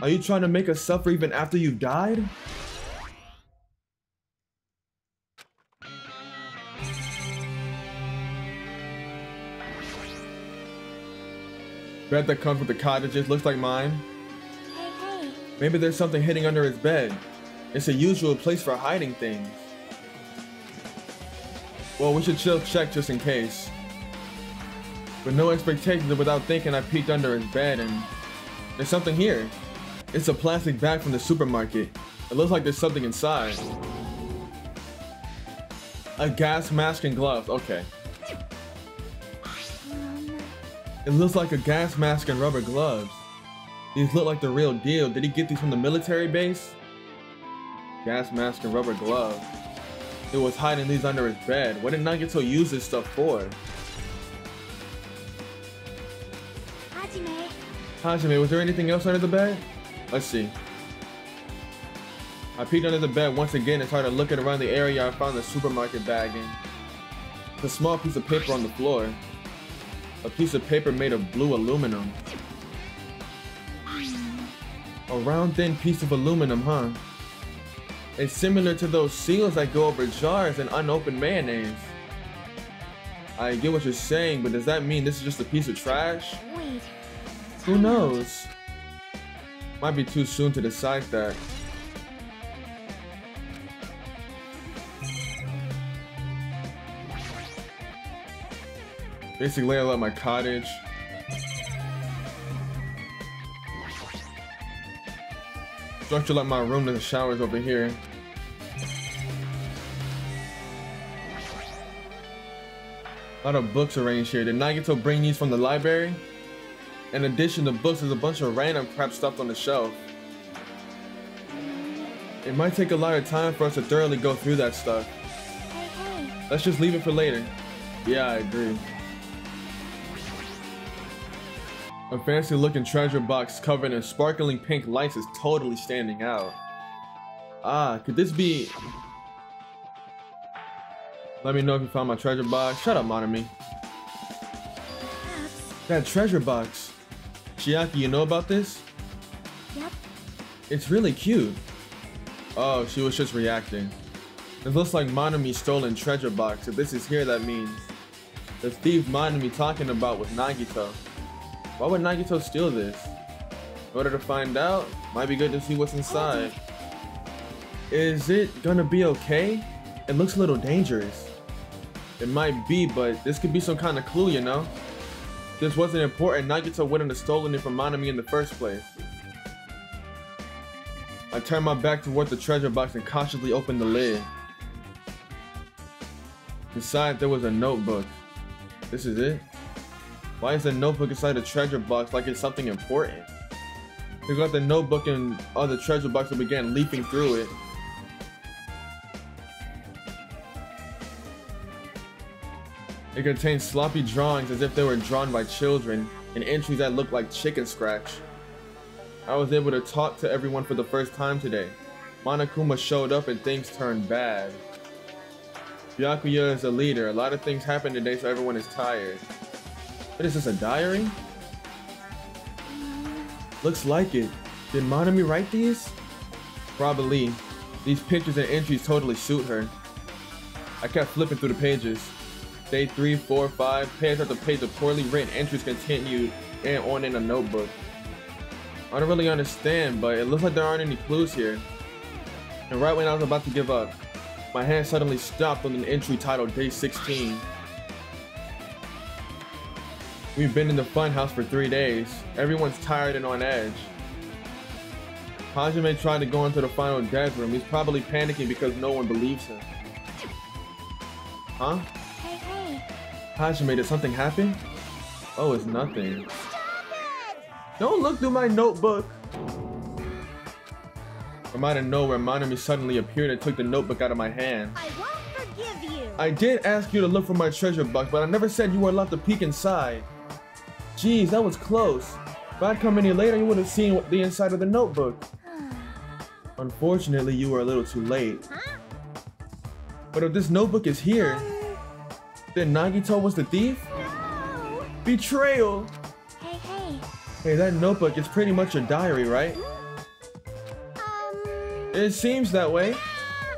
Are you trying to make us suffer even after you've died? Bed that comes with the cottages looks like mine. Maybe there's something hidden under his bed. It's a usual place for hiding things. Well, we should chill check just in case. With no expectations and without thinking, I peeked under his bed and there's something here. It's a plastic bag from the supermarket. It looks like there's something inside. A gas mask and gloves. Okay. It looks like a gas mask and rubber gloves. These look like the real deal. Did he get these from the military base? Gas mask and rubber gloves. It was hiding these under his bed. What did Nagito use this stuff for? Hajime. Hajime, was there anything else under the bed? Let's see. I peeked under the bed once again and started looking around the area I found the supermarket bag in. It's a small piece of paper on the floor. A piece of paper made of blue aluminum. A round thin piece of aluminum, huh? It's similar to those seals that go over jars and unopened mayonnaise. I get what you're saying, but does that mean this is just a piece of trash? Wait. Who knows? Might be too soon to decide that. Basic layout of my cottage. Structure like my room and the showers over here. A lot of books arranged here. Did Nagito bring these from the library? In addition to books, there's a bunch of random crap stuff on the shelf. It might take a lot of time for us to thoroughly go through that stuff. Let's just leave it for later. Yeah, I agree. A fancy looking treasure box covered in sparkling pink lights is totally standing out. Ah, could this be... Let me know if you found my treasure box. Shut up, Monomi. That treasure box. Chiaki, you know about this? Yep. It's really cute. Oh, she was just reacting. It looks like Monomi's stolen treasure box. If this is here, that means... The thief Monomi talking about was Nagito. Why would Nagito steal this? In order to find out, might be good to see what's inside. Is it gonna be okay? It looks a little dangerous. It might be, but this could be some kind of clue, you know? This wasn't important, Nagito wouldn't have stolen it from Monomi in the first place. I turned my back toward the treasure box and cautiously opened the lid. Inside, there was a notebook. This is it? Why is the notebook inside the treasure box like it's something important? He got the notebook and all the treasure box and began leaping through it. It contained sloppy drawings as if they were drawn by children and entries that looked like chicken scratch. I was able to talk to everyone for the first time today. Monokuma showed up and things turned bad. Byakuya is a leader. A lot of things happen today so everyone is tired. What is this, a diary? Looks like it. Did Monomi write these? Probably. These pictures and entries totally suit her. I kept flipping through the pages. Day 3, 4, 5, page after page of poorly written entries continued and on in a notebook. I don't really understand, but it looks like there aren't any clues here. And right when I was about to give up, my hand suddenly stopped on an entry titled Day 16. We've been in the funhouse for three days. Everyone's tired and on edge. Hajime tried to go into the final death room. He's probably panicking because no one believes him. Huh? Hey, hey. Hajime, did something happen? Oh, it's nothing. Stop it! Don't look through my notebook. From out of nowhere, Monomi suddenly appeared and took the notebook out of my hand. I won't forgive you. I did ask you to look for my treasure box, but I never said you were allowed to peek inside. Jeez, that was close. If I'd come any later, you would have seen the inside of the notebook. [SIGHS] Unfortunately, you were a little too late. But if this notebook is here, then Nagito was the thief? No. Betrayal! Hey, hey. Hey, that notebook is pretty much a diary, right? Um. It seems that way.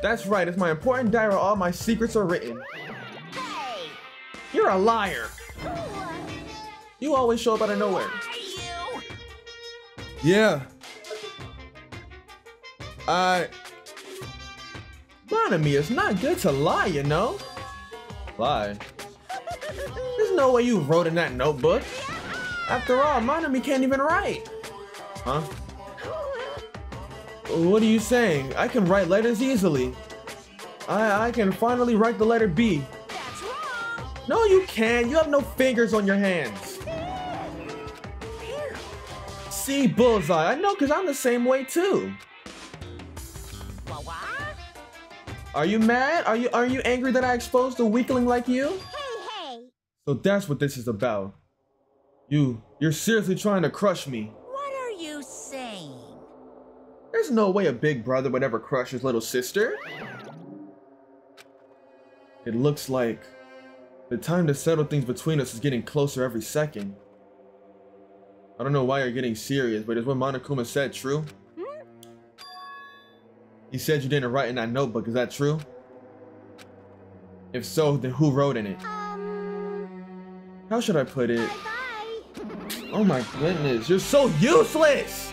That's right, it's my important diary where all my secrets are written. Hey! You're a liar! You always show up out of nowhere. Yeah. I. Monomi, it's not good to lie, you know? Lie? There's no way you wrote in that notebook. After all, Monomi can't even write. Huh? What are you saying? I can write letters easily. I I can finally write the letter B. That's wrong! No, you can't. You have no fingers on your hands. See, bullseye. I know, cause I'm the same way too. Are you mad? Are you are you angry that I exposed a weakling like you? Hey, hey. So that's what this is about. You you're seriously trying to crush me. What are you saying? There's no way a big brother would ever crush his little sister. It looks like the time to settle things between us is getting closer every second. I don't know why you're getting serious, but is what Monokuma said true? He said you didn't write in that notebook, is that true? If so, then who wrote in it? Um. How should I put it? Bye. Oh my goodness, you're so useless!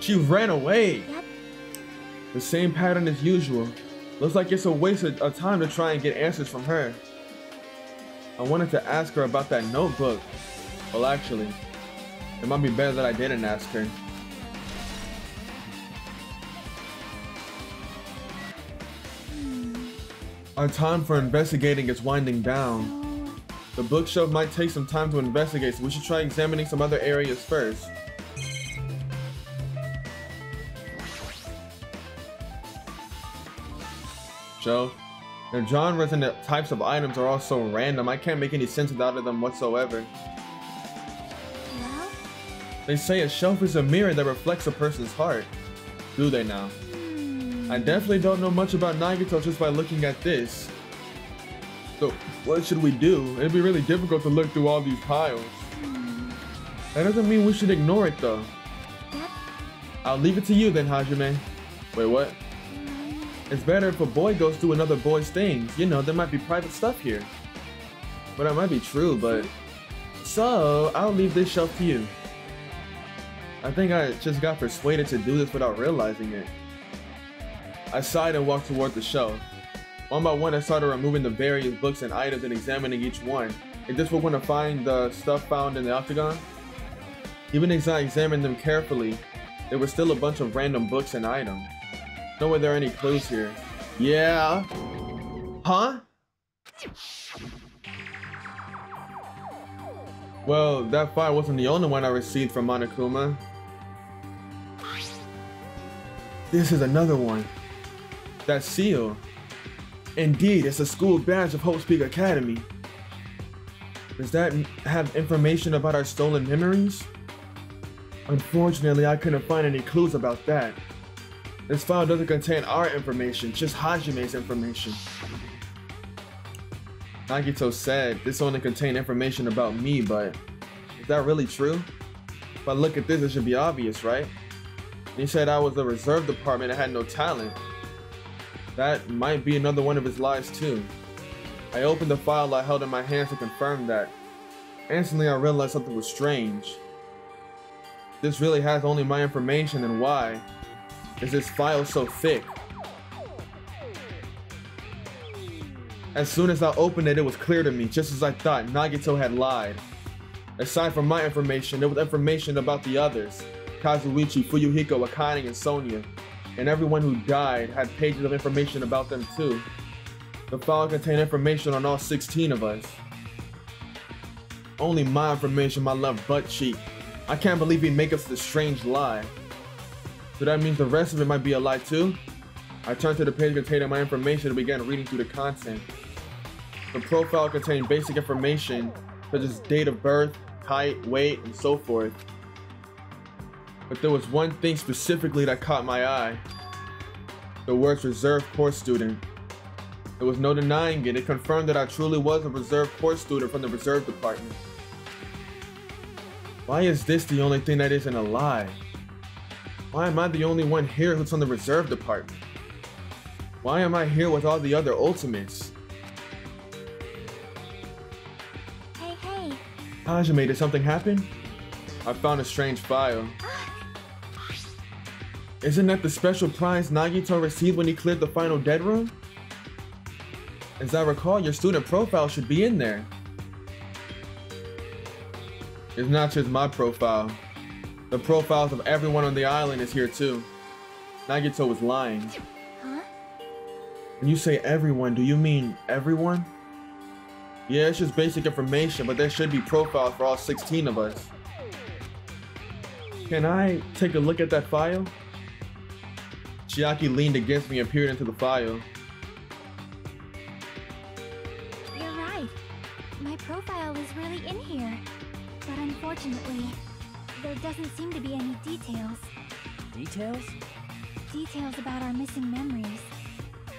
She ran away. Yep. The same pattern as usual. Looks like it's a waste of, of time to try and get answers from her. I wanted to ask her about that notebook. Well, actually, it might be better that I didn't ask her. Our time for investigating is winding down. The bookshelf might take some time to investigate, so we should try examining some other areas first. Shelf. The genres and the types of items are all so random, I can't make any sense out of them whatsoever. Well, They say a shelf is a mirror that reflects a person's heart. Do they now? Hmm. I definitely don't know much about Nagito just by looking at this. So, what should we do? It'd be really difficult to look through all these piles. Hmm. That doesn't mean we should ignore it though. I'll leave it to you then, Hajime. Wait, what? It's better if a boy goes through another boy's things. You know, there might be private stuff here. But that might be true, but... So, I'll leave this shelf to you. I think I just got persuaded to do this without realizing it. I sighed and walked toward the shelf. One by one, I started removing the various books and items and examining each one. Is this we're to find the stuff found in the octagon? Even as I examined them carefully, there were still a bunch of random books and items. Know were there are any clues here? Yeah. Huh? Well, that file wasn't the only one I received from Monokuma. This is another one. That seal. Indeed, it's a school badge of Hope's Peak Academy. Does that have information about our stolen memories? Unfortunately, I couldn't find any clues about that. This file doesn't contain our information, just Hajime's information. Nagito said this only contained information about me, but is that really true? If I look at this, it should be obvious, right? He said I was a reserve department and had no talent. That might be another one of his lies too. I opened the file I held in my hands to confirm that. Instantly I realized something was strange. This really has only my information, and why is this file so thick? As soon as I opened it, it was clear to me, just as I thought, Nagito had lied. Aside from my information, there was information about the others. Kazuichi, Fuyuhiko, Akane, and Sonia and everyone who died had pages of information about them too. The file contained information on all 16 of us. Only my information, my love butt cheek. I can't believe he make us this strange lie. So that means the rest of it might be a lie too? I turned to the page containing my information and began reading through the content. The profile contained basic information such as date of birth, height, weight, and so forth. But there was one thing specifically that caught my eye. The words reserve course student. There was no denying it. It confirmed that I truly was a reserve course student from the reserve department. Why is this the only thing that isn't a lie? Why am I the only one here who's on the reserve department? Why am I here with all the other ultimates? Hey, hey. Hajime, did something happen? I found a strange file. Isn't that the special prize Nagito received when he cleared the final dead room? As I recall, your student profile should be in there. It's not just my profile. The profiles of everyone on the island is here too. Nagito was lying. Huh? When you say everyone, do you mean everyone? Yeah, it's just basic information, but there should be profiles for all 16 of us. Can I take a look at that file? Chiaki leaned against me and peered into the file. You're right. My profile is really in here. But unfortunately, there doesn't seem to be any details. Details? Details about our missing memories.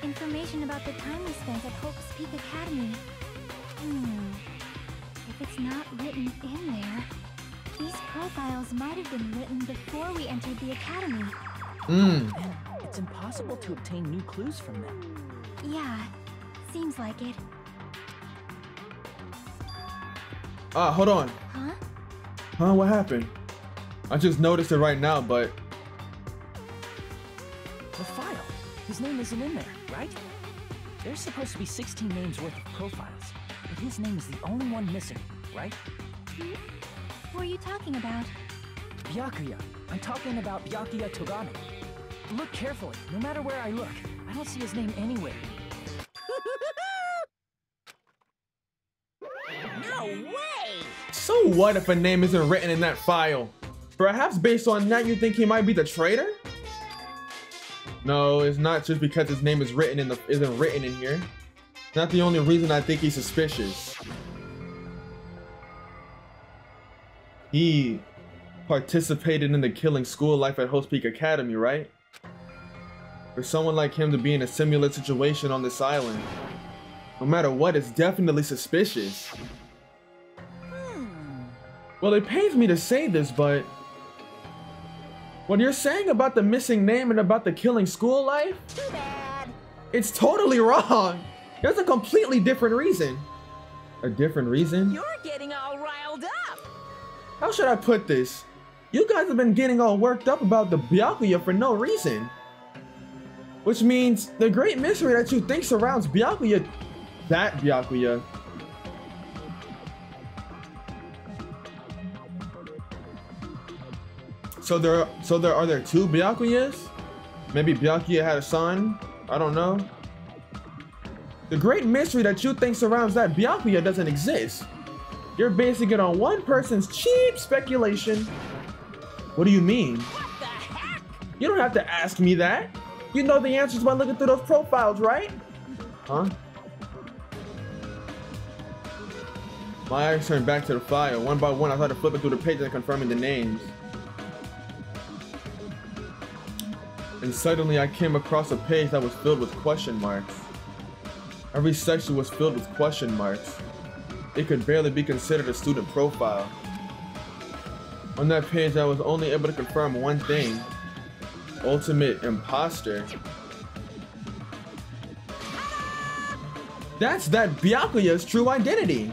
Information about the time we spent at Hope's Peak Academy. Hmm. If it's not written in there, these profiles might have been written before we entered the academy. Mmm. It's impossible to obtain new clues from them. Yeah, seems like it. Ah, hold on. Huh? Huh, what happened? I just noticed it right now, but The file. His name isn't in there, right? There's supposed to be 16 names worth of profiles, but his name is the only one missing, right? Who are you talking about? Byakuya. I'm talking about Byakuya Togami. Look carefully. No matter where I look, I don't see his name anywhere. [LAUGHS] No way! so what if a name isn't written in that file? Perhaps based on that, you think he might be the traitor? No, it's not just because his name is written in the isn't written in here. Not the only reason I think he's suspicious. He participated in the killing school life at Hope's Peak Academy, right? For someone like him to be in a similar situation on this island, no matter what, it's definitely suspicious. Hmm. Well, it pains me to say this, but what you're saying about the missing name and about the killing school life, Too bad. It's totally wrong. There's a completely different reason. A different reason? You're getting all riled up. How should I put this? You guys have been getting all worked up about the Byakuya for no reason. Which means the great mystery that you think surrounds Byakuya, that Byakuya, So there, so there are there two Byakuyas? Maybe Byakuya had a son. I don't know. The great mystery that you think surrounds that Byakuya doesn't exist. You're basing it on one person's cheap speculation. What do you mean? What the heck? You don't have to ask me that. You know the answers by looking through those profiles, right? Huh? My eyes turned back to the file. One by one, I started flipping through the pages and confirming the names. And suddenly I came across a page that was filled with question marks. Every section was filled with question marks. It could barely be considered a student profile. On that page, I was only able to confirm one thing. Ultimate imposter. That's that Byakuya's true identity.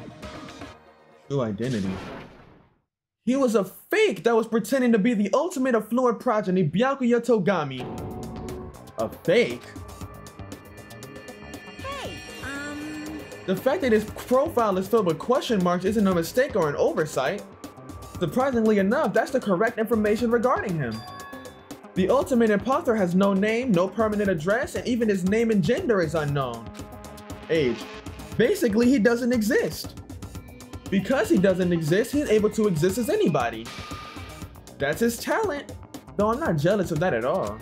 True identity. He was a fake that was pretending to be the ultimate affluent progeny Byakuya Togami. A fake? Hey, um, The fact that his profile is filled with question marks isn't a mistake or an oversight. Surprisingly enough, that's the correct information regarding him. The ultimate imposter has no name, no permanent address, and even his name and gender is unknown. Age. Basically, he doesn't exist. Because he doesn't exist, he's able to exist as anybody. That's his talent, though I'm not jealous of that at all.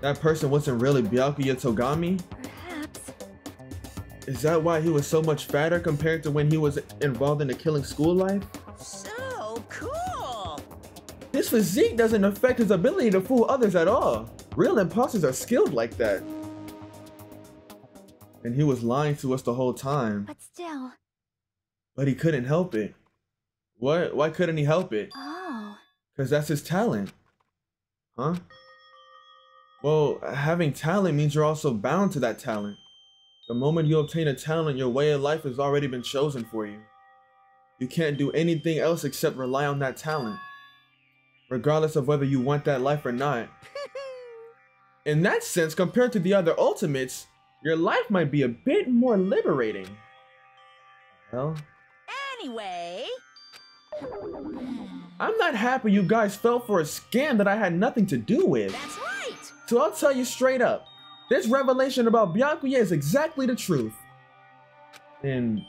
That person wasn't really Byakuya Togami? Perhaps. Is that why he was so much fatter compared to when he was involved in the killing school life? so cool. His physique doesn't affect his ability to fool others at all. Real imposters are skilled like that. And he was lying to us the whole time, But still. but he couldn't help it. What? Why couldn't he help it? Oh. Because that's his talent. Huh? Well, having talent means you're also bound to that talent. The moment you obtain a talent, your way of life has already been chosen for you. You can't do anything else except rely on that talent, regardless of whether you want that life or not. [LAUGHS] In that sense, compared to the other ultimates, your life might be a bit more liberating. Well, Anyway, I'm not happy you guys fell for a scam that I had nothing to do with. that's right. So I'll tell you straight up, this revelation about Byakuya is exactly the truth. And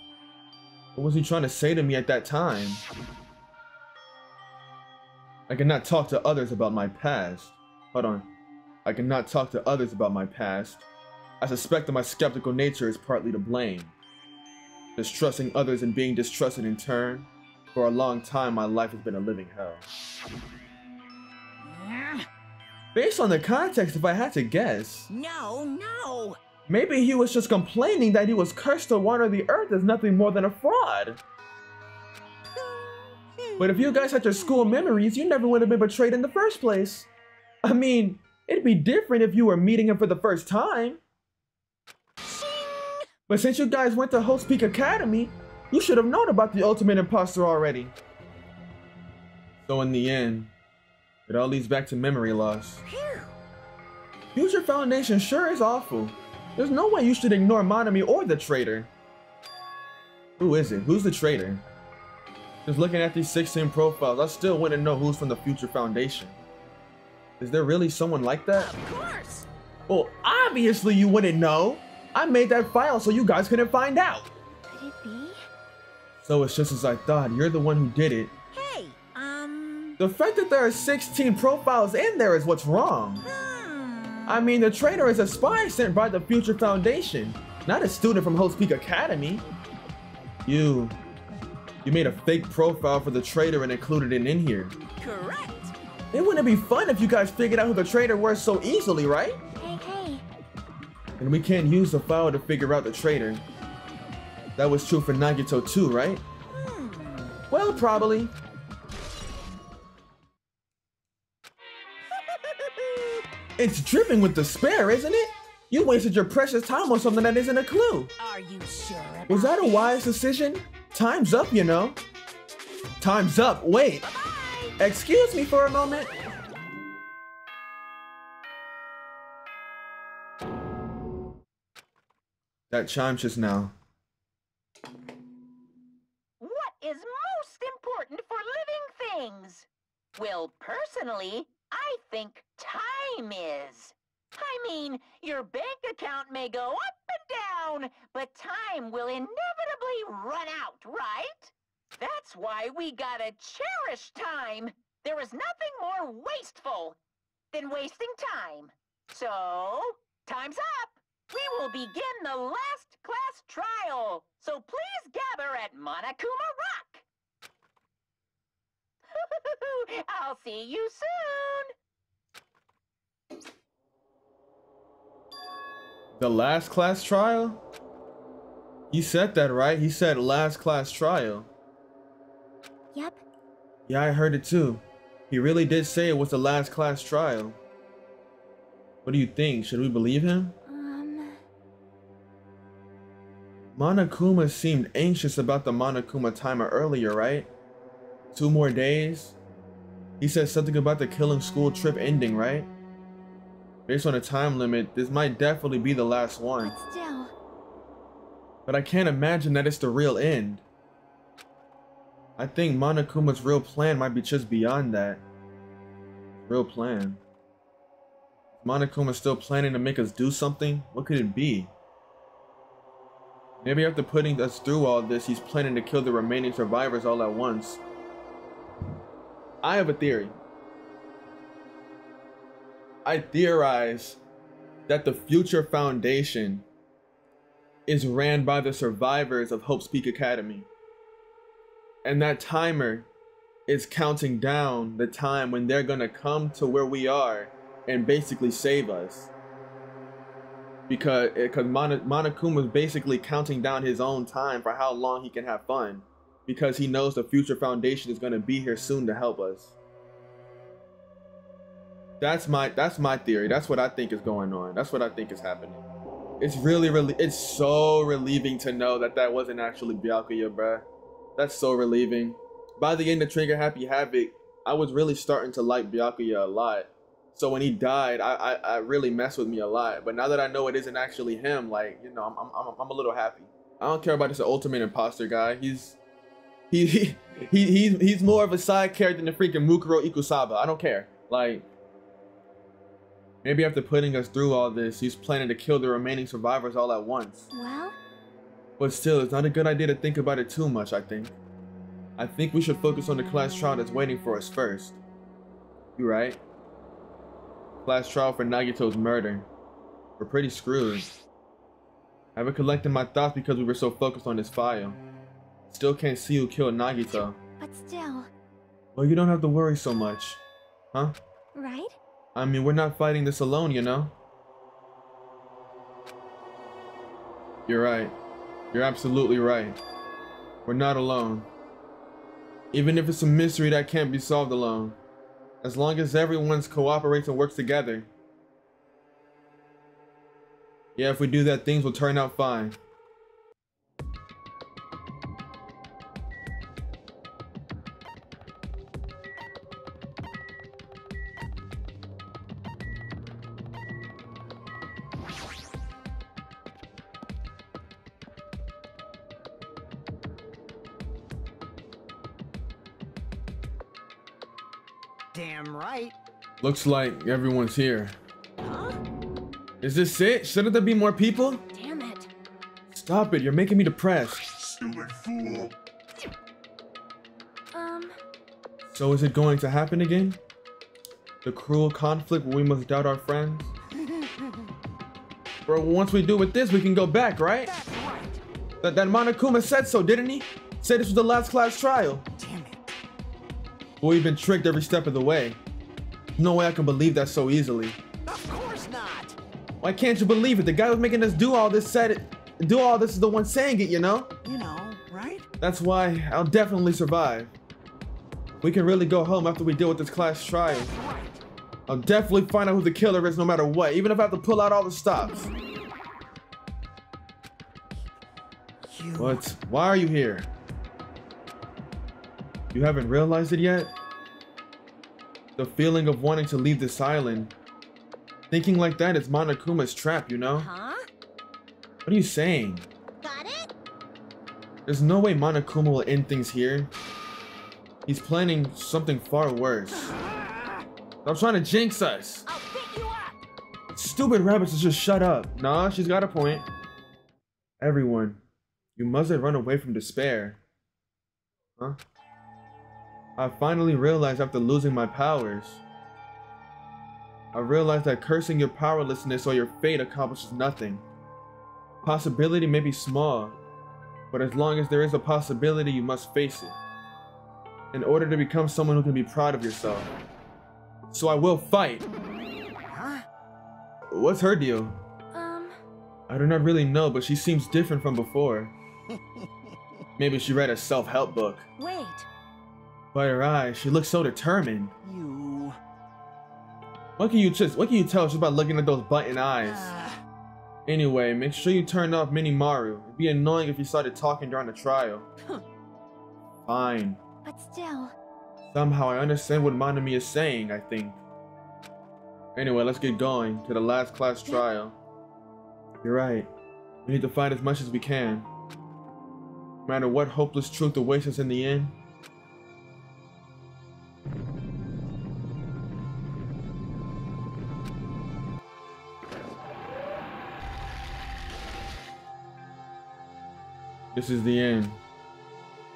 what was he trying to say to me at that time? I cannot talk to others about my past. Hold on. I cannot talk to others about my past. I suspect that my skeptical nature is partly to blame. Distrusting others and being distrusted in turn. For a long time, my life has been a living hell. Based on the context, if I had to guess, No, no. maybe he was just complaining that he was cursed to wander the earth as nothing more than a fraud. But if you guys had your school memories, you never would have been betrayed in the first place. I mean, it'd be different if you were meeting him for the first time. But since you guys went to Hope's Peak Academy, you should have known about the Ultimate Imposter already. So in the end, it all leads back to memory loss. Future Foundation sure is awful. There's no way you should ignore Monomi or the traitor. Who is it? Who's the traitor? Just looking at these 16 profiles, I still wouldn't know who's from the Future Foundation. Is there really someone like that? Of course. Well, obviously you wouldn't know. I made that file so you guys couldn't find out. Could it be? So it's just as I thought, you're the one who did it. Hey, um, The fact that there are 16 profiles in there is what's wrong. hmm. I mean, the traitor is a spy sent by the Future Foundation, not a student from Hope's Peak Academy. You. You made a fake profile for the traitor and included it in here. Correct. It wouldn't be fun if you guys figured out who the traitor was so easily, right? And we can't use the file to figure out the traitor. That was true for Nagito too, right? Hmm. Well, probably. [LAUGHS] It's dripping with despair, isn't it? You wasted your precious time on something that isn't a clue. Are you sure Was that a wise decision? Time's up, you know. Time's up. Wait. Bye. Excuse me for a moment. That chime just now. What is most important for living things? Well, personally, I think time is. I mean, your bank account may go up and down, but time will inevitably run out, right? That's why we gotta cherish time. There is nothing more wasteful than wasting time. So, time's up. We will begin the last class trial. So please gather at Monokuma Rock. [LAUGHS] I'll see you soon. The last class trial? He said that, right? He said last class trial. Yep. Yeah, I heard it too. He really did say it was the last class trial. What do you think? Should we believe him? Monokuma seemed anxious about the Monokuma timer earlier, right? Two more days? He said something about the killing school trip ending, right? Based on the time limit, this might definitely be the last one. but still. But I can't imagine that it's the real end. I think Monokuma's real plan might be just beyond that. Real plan. Is Monokuma still planning to make us do something? What could it be? Maybe after putting us through all this, he's planning to kill the remaining survivors all at once. I have a theory. I theorize that the Future Foundation is ran by the survivors of Hope's Peak Academy. And that timer is counting down the time when they're gonna come to where we are and basically save us. Because eh, because Mon- Monokuma is basically counting down his own time for how long he can have fun. Because he knows the Future Foundation is gonna be here soon to help us. That's my that's my theory. That's what I think is going on. That's what I think is happening. It's really, really, it's so relieving to know that that wasn't actually Byakuya, bruh. That's so relieving. By the end of Trigger Happy Havoc, I was really starting to like Byakuya a lot. So when he died, I, I, I really messed with me a lot. But now that I know it isn't actually him, like, you know, I'm, I'm, I'm, I'm a little happy. I don't care about this ultimate imposter guy. He's, he, [LAUGHS] he, he, he's, he's more of a side character than the freaking Mukuro Ikusaba. I don't care. Like, Maybe after putting us through all this, he's planning to kill the remaining survivors all at once. Well, But still, it's not a good idea to think about it too much, I think. I think we should focus on the class trial that's waiting for us first. You right? Class trial for Nagito's murder. We're pretty screwed. I haven't collected my thoughts because we were so focused on this file. Still can't see who killed Nagito. but still, Well, you don't have to worry so much. Huh? right? I mean, we're not fighting this alone, you know? You're right. You're absolutely right. We're not alone. Even if it's a mystery that can't be solved alone. As long as everyone's cooperates and works together. Yeah, if we do that, things will turn out fine. Looks like everyone's here. Huh? Is this it? Shouldn't there be more people? Damn it. Stop it, you're making me depressed. Stupid fool. Um, So is it going to happen again? The cruel conflict where we must doubt our friends? [LAUGHS] Bro, once we do with this, we can go back, right? That's right. That, that Monokuma said so, didn't he? Said this was the last class trial. Damn it. But we've been tricked every step of the way. No way I can believe that so easily. Of course not. Why can't you believe it? The guy who's making us do all this said it. Do all this is the one saying it, you know? You know, right? That's why I'll definitely survive. We can really go home after we deal with this class trial. Right. I'll definitely find out who the killer is no matter what, even if I have to pull out all the stops. You. What? Why are you here? You haven't realized it yet? The feeling of wanting to leave this island. Thinking like that is Monokuma's trap, you know? Huh? What are you saying? Got it? There's no way Monokuma will end things here. He's planning something far worse. I'm trying to jinx us. I'll pick you up. Stupid rabbits just shut up. Nah, she's got a point. Everyone, you mustn't run away from despair. Huh? I finally realized after losing my powers. I realized that cursing your powerlessness or your fate accomplishes nothing. Possibility may be small, but as long as there is a possibility, you must face it. In order to become someone who can be proud of yourself. So I will fight. Huh? What's her deal? Um, I do not really know, but she seems different from before. [LAUGHS] Maybe she read a self-help book. wait. By her eyes, she looks so determined. You. What can you just what can you tell just by looking at those button eyes? Ah, Anyway, make sure you turn off Mini Maru. It'd be annoying if you started talking during the trial. Fine. But still, Somehow I understand what Monomi is saying, I think. Anyway, let's get going to the last class trial. You're right. We need to fight as much as we can. No matter what hopeless truth awaits us in the end. This is the end.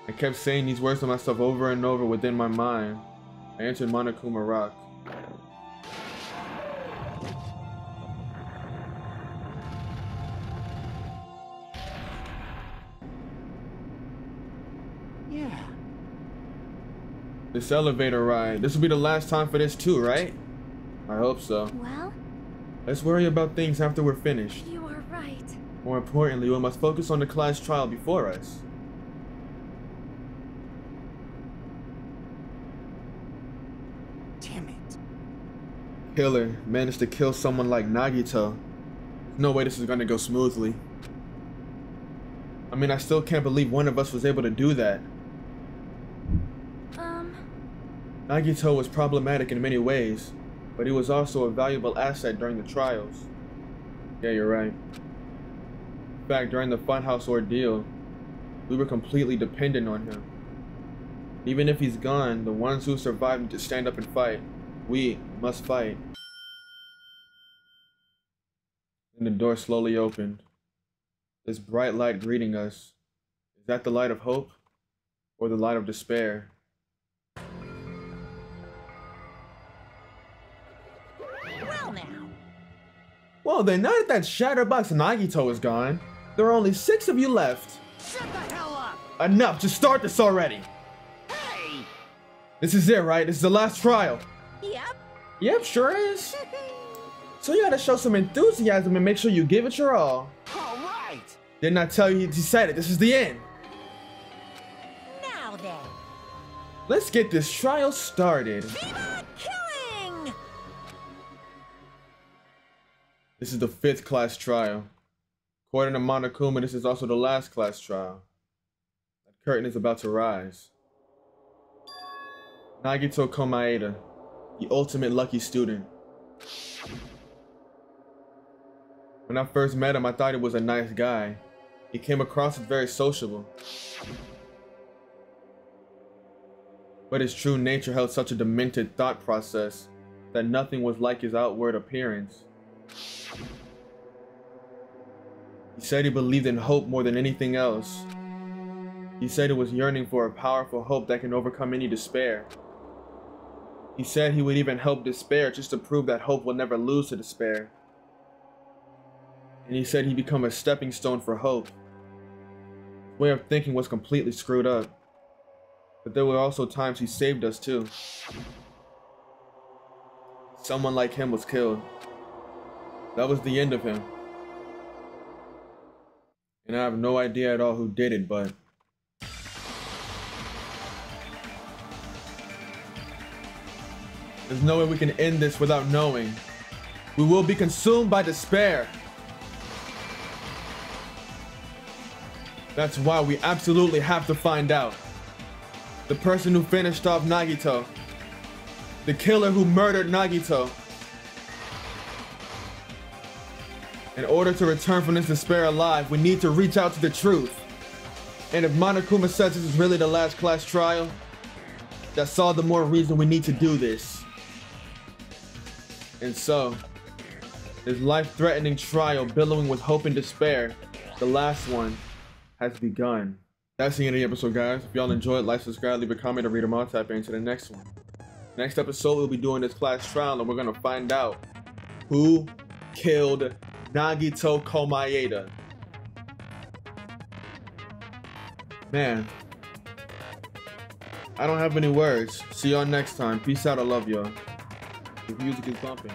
I kept saying these words to myself over and over within my mind. I entered Monokuma Rock. yeah. This elevator ride. This will be the last time for this too, right? I hope so. well, Let's worry about things after we're finished. you are right. More importantly, we must focus on the class trial before us. Damn it. Killer managed to kill someone like Nagito. No way this is gonna go smoothly. I mean, I still can't believe one of us was able to do that. Um, Nagito was problematic in many ways, but he was also a valuable asset during the trials. Yeah, you're right. In fact, during the Funhouse ordeal, we were completely dependent on him. Even if he's gone, the ones who survived need to stand up and fight. We must fight. And the door slowly opened. This bright light greeting us. Is that the light of hope? Or the light of despair? Well now. Well then, now that that Shatterbox Nagito is gone, there are only six of you left. Shut the hell up. Enough, just start this already. Hey. This is it, right? This is the last trial. yep. Yep, sure is. [LAUGHS] So you gotta show some enthusiasm and make sure you give it your all. All right. Didn't I tell you you decided this is the end? Now then, Let's get this trial started. This is the fifth class trial. According to Monokuma, this is also the last class trial. That curtain is about to rise. Nagito Komaeda, the ultimate lucky student. When I first met him, I thought he was a nice guy. He came across as very sociable. But his true nature held such a demented thought process that nothing was like his outward appearance. He said he believed in hope more than anything else. He said he was yearning for a powerful hope that can overcome any despair. He said he would even help despair just to prove that hope will never lose to despair. And he said he'd become a stepping stone for hope. His way of thinking was completely screwed up. But there were also times he saved us too. Someone like him was killed. That was the end of him. And I have no idea at all who did it, but There's no way we can end this without knowing. We will be consumed by despair. That's why we absolutely have to find out. The person who finished off Nagito. The killer who murdered Nagito. In order to return from this despair alive, we need to reach out to the truth. And if Monokuma says this is really the last class trial, that's all the more reason we need to do this. And so, this life-threatening trial billowing with hope and despair, the last one, has begun. That's the end of the episode, guys. If y'all enjoyed, like, subscribe, leave a comment, or read them all, tap into the next one. Next episode, we'll be doing this class trial, and we're gonna find out who killed Nagito Komaeda. Man, I don't have any words. See y'all next time. Peace out. I love y'all. The music is bumping.